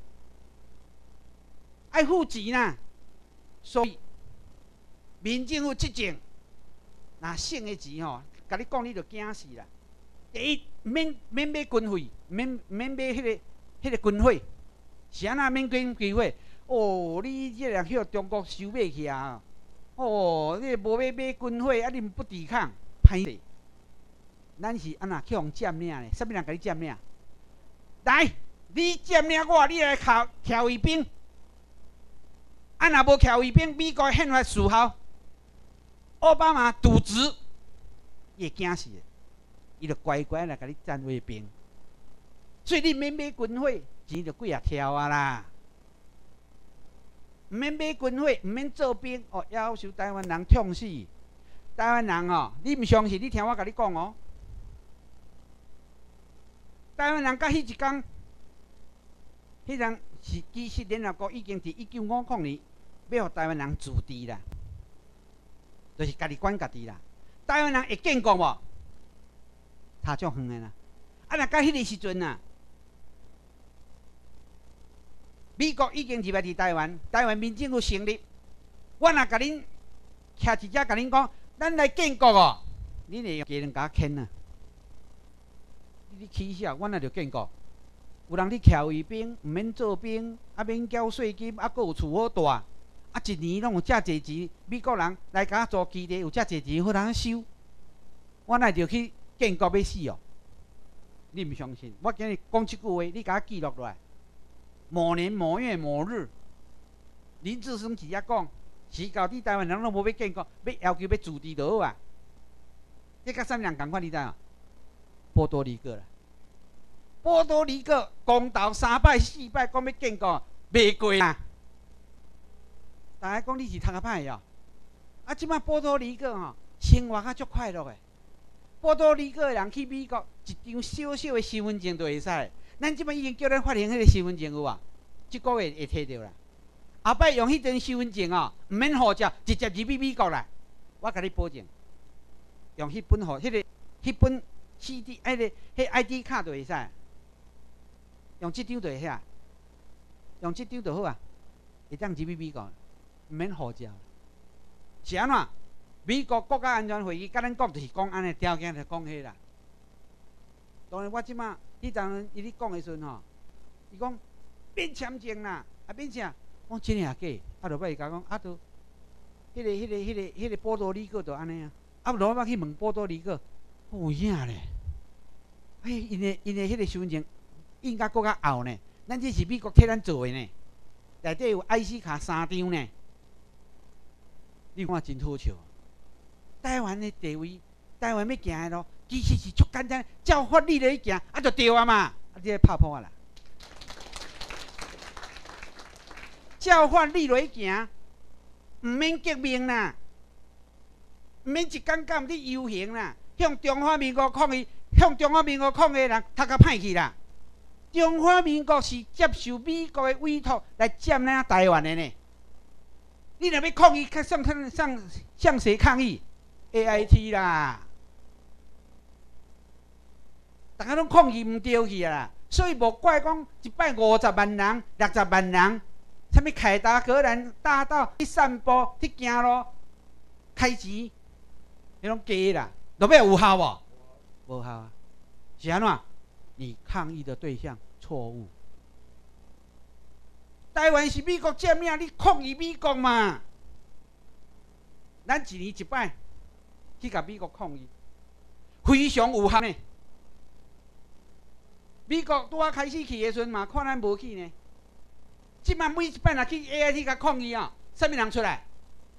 爱付钱啦。所以民政府执政，若省的钱吼，甲你讲你就惊死啦。第一，免免买军费，免免买迄个迄个军费，是安那免军军费？哦，你即个去中国收买去啊！哦，你无要买军费，啊，你不抵抗，歹势。咱是安那去互占领咧？啥物人甲你占领？来，你占领我，你来靠徛卫兵。啊，若无徛卫兵，美国宪法属效，奥巴马渎职，伊会惊死，伊就乖乖来甲你占卫兵。所以你免买军费，钱就几啊条啊啦。毋免买军费，毋免做兵，哦，要求台湾人痛死。台湾人哦，你毋相信？你听我甲你讲哦。台湾人甲迄一工，迄人是其实联合国已经伫一九五零年要互台湾人自治啦，就是家己管家己啦。台湾人会建国无？差足远的啦。啊，若到迄个时阵啊，美国已经入来伫台湾，台湾民政府成立，我若甲恁徛一只甲恁讲，咱来建国哦，恁会用家人甲牵啊？你起笑，阮也着建国。有人咧徛卫兵，毋免做兵，啊免缴税金，啊阁有厝好住，啊一年拢有遮济钱。美国人来甲租基地，有遮济钱好通收。我乃着去建国要死哦！你毋相信？我今日讲即句话，你甲我记录落来。某年某月某日，林志升伫遐讲，是到底台湾人拢无要建国，要要求要自治就好啊。你甲啥物人共款？你知影？波多黎各啦。波多黎各公投三拜四拜，讲要建国，袂过啊！大家讲你是读啊歹哦，啊，即摆波多黎各吼，生活较足快乐诶。波多黎各人去美国，一张小小诶身份证就会使。咱即摆已经叫咱发行迄个身份证有啊，即个月会摕到啦。后摆用迄张身份证哦，毋免护照，直接入去美国啦。我甲你保证，用迄本号，迄个迄本 CD，迄个迄 ID 卡就会使。用即张就会遐，用即张就好啊，会当入去美国，毋免护照。是安怎？美国国家安全会议甲咱讲，就是讲安尼条件，就讲迄啦。当然我即马迄阵伊咧讲的时阵吼，伊讲变签证啦，啊变啥？我真诶假？啊，落尾伊甲讲啊，都迄个、迄个、迄个、迄个波多黎各都安尼啊，啊，落摆去问波多黎各，有影咧。哎，因诶因诶迄个身份证应该搁较厚呢，咱这是美国替咱做诶呢，内底有 IC 卡三张呢。你看真好笑，台湾的地位，台湾要行的路，其实是足简单，照法律来行，啊就对啊嘛，啊这拍破啦。照法律来行，毋免革命啦，毋免一竿竿去游行啦，向中华民国抗议，向中华民国抗议的人，他较歹去啦。中华民国是接受美国的委托来占领台湾的呢。你若要抗议，向向向向谁抗议？A I T 啦，大家拢抗议毋对去啊！所以无怪讲一摆五十万人、六十万人，啥物凯达格兰大道去散步、去行路、开钱，迄种假啦，落尾有效无？无效啊！是安怎？你抗议的对象错误。台湾是美国占领，你抗议美国嘛？咱一年一摆去甲美国抗议，非常有效呢。美国拄啊开始去的时阵嘛，看咱无去呢。即摆每一摆若去 A I T 甲抗议啊，啥物人出来？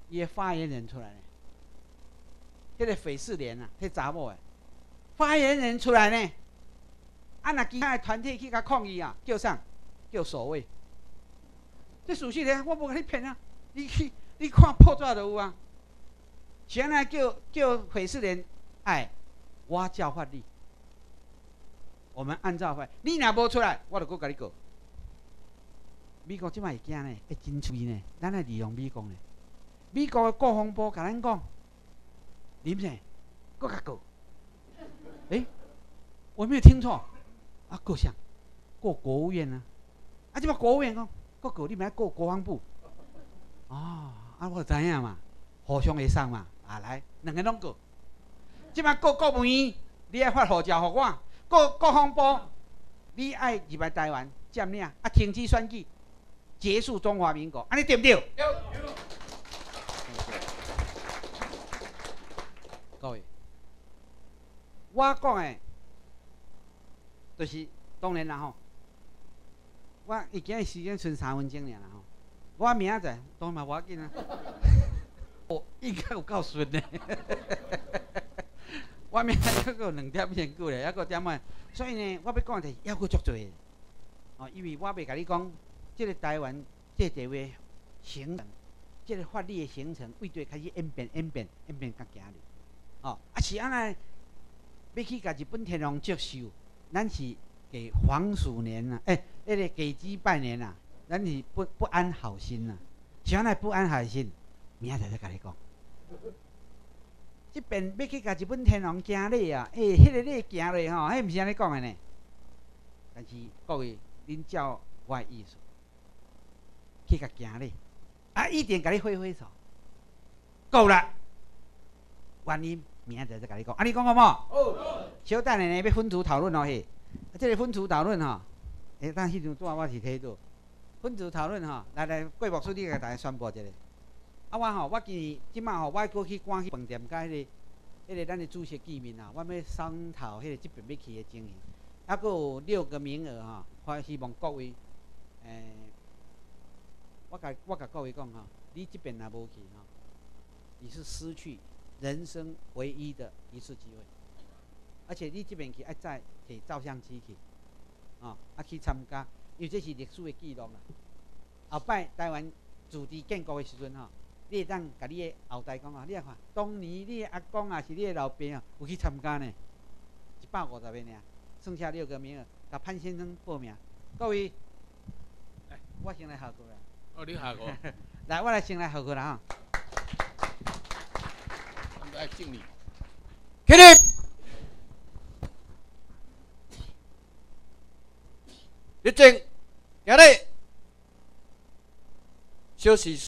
伊的发言人出来呢。迄个匪事联啊，迄查某诶，发言人出来呢。啊，若其他诶团体去甲抗议啊，叫啥？叫所谓。这熟悉的，我无甲你骗啊！你去，你看破纸就有啊。现在叫叫匪事联，哎，我教法律，我们按照法，你若无出来，我就搁甲你告。美国即摆会惊呢，会真脆呢，咱来利用美国呢。美国的国防部甲咱讲，林生，搁甲告。哎，我没有听错，啊，告啥？过国务院啊？啊，即摆国务院讲。国告你咪告国防部，哦，啊，我知影嘛，互相会送嘛，啊来，两个拢告，即摆告国务院，你爱发护照互我，告国防部，你爱入来台湾占领，啊停止选举，结束中华民国，安尼对不对？各位，我讲的，就是当然啦吼。我已经时间剩三分钟了吼，我明仔载当然嘛无要紧啊，(laughs) 我应该有够顺的，(laughs) 我明仔还有两点钟过咧，(laughs) 还个点啊，所以呢，我要讲的是还佫足多，哦，因为我未甲你讲，即个台湾即个地位形成，即个法律的形成，为对开始演变、演变、演变到今日，哦，啊是安尼，要去甲日本天皇接受，咱是。给黄鼠年啊，哎，那个给鸡拜年啊，咱是不不安好心呐？想来不安好心，明仔再甲你讲。这边要去甲日本天皇行礼啊，哎，迄个礼行礼吼，迄毋是安尼讲的呢。但是各位，恁照我意思，去甲行礼，啊，一定甲你挥挥手，够了。原因明仔再甲你讲，啊，你讲好无？哦。小等下呢，要分组讨论哦嘿。啊，这个分组讨论哈，诶，但迄阵做我是睇到分组讨论吼，来来，郭博书记给大家宣布一下。啊，我吼，我今日即马吼，我过去赶去饭店，甲迄个、迄个咱的主席见面啊，我要商讨迄个即边要去的情形。还佫有六个名额吼，我希望各位，诶，我甲我甲各位讲吼，你即边若无去吼，你是失去人生唯一的一次机会。而且你这边去爱再摕照相机去，啊，啊去参加，因为这是历史的记录啦。后摆台湾自治建国的时阵吼，你会当甲你的后代讲啊，你来看，当年你的阿公啊，是你的老爸啊，有去参加呢，一百五十个尔，剩下六个名额，甲潘先生报名。各位，我先来下课啦。哦，你下课。(laughs) 来，我来先来下课啦哈。我们爱敬礼。起立。立正，行礼，休息。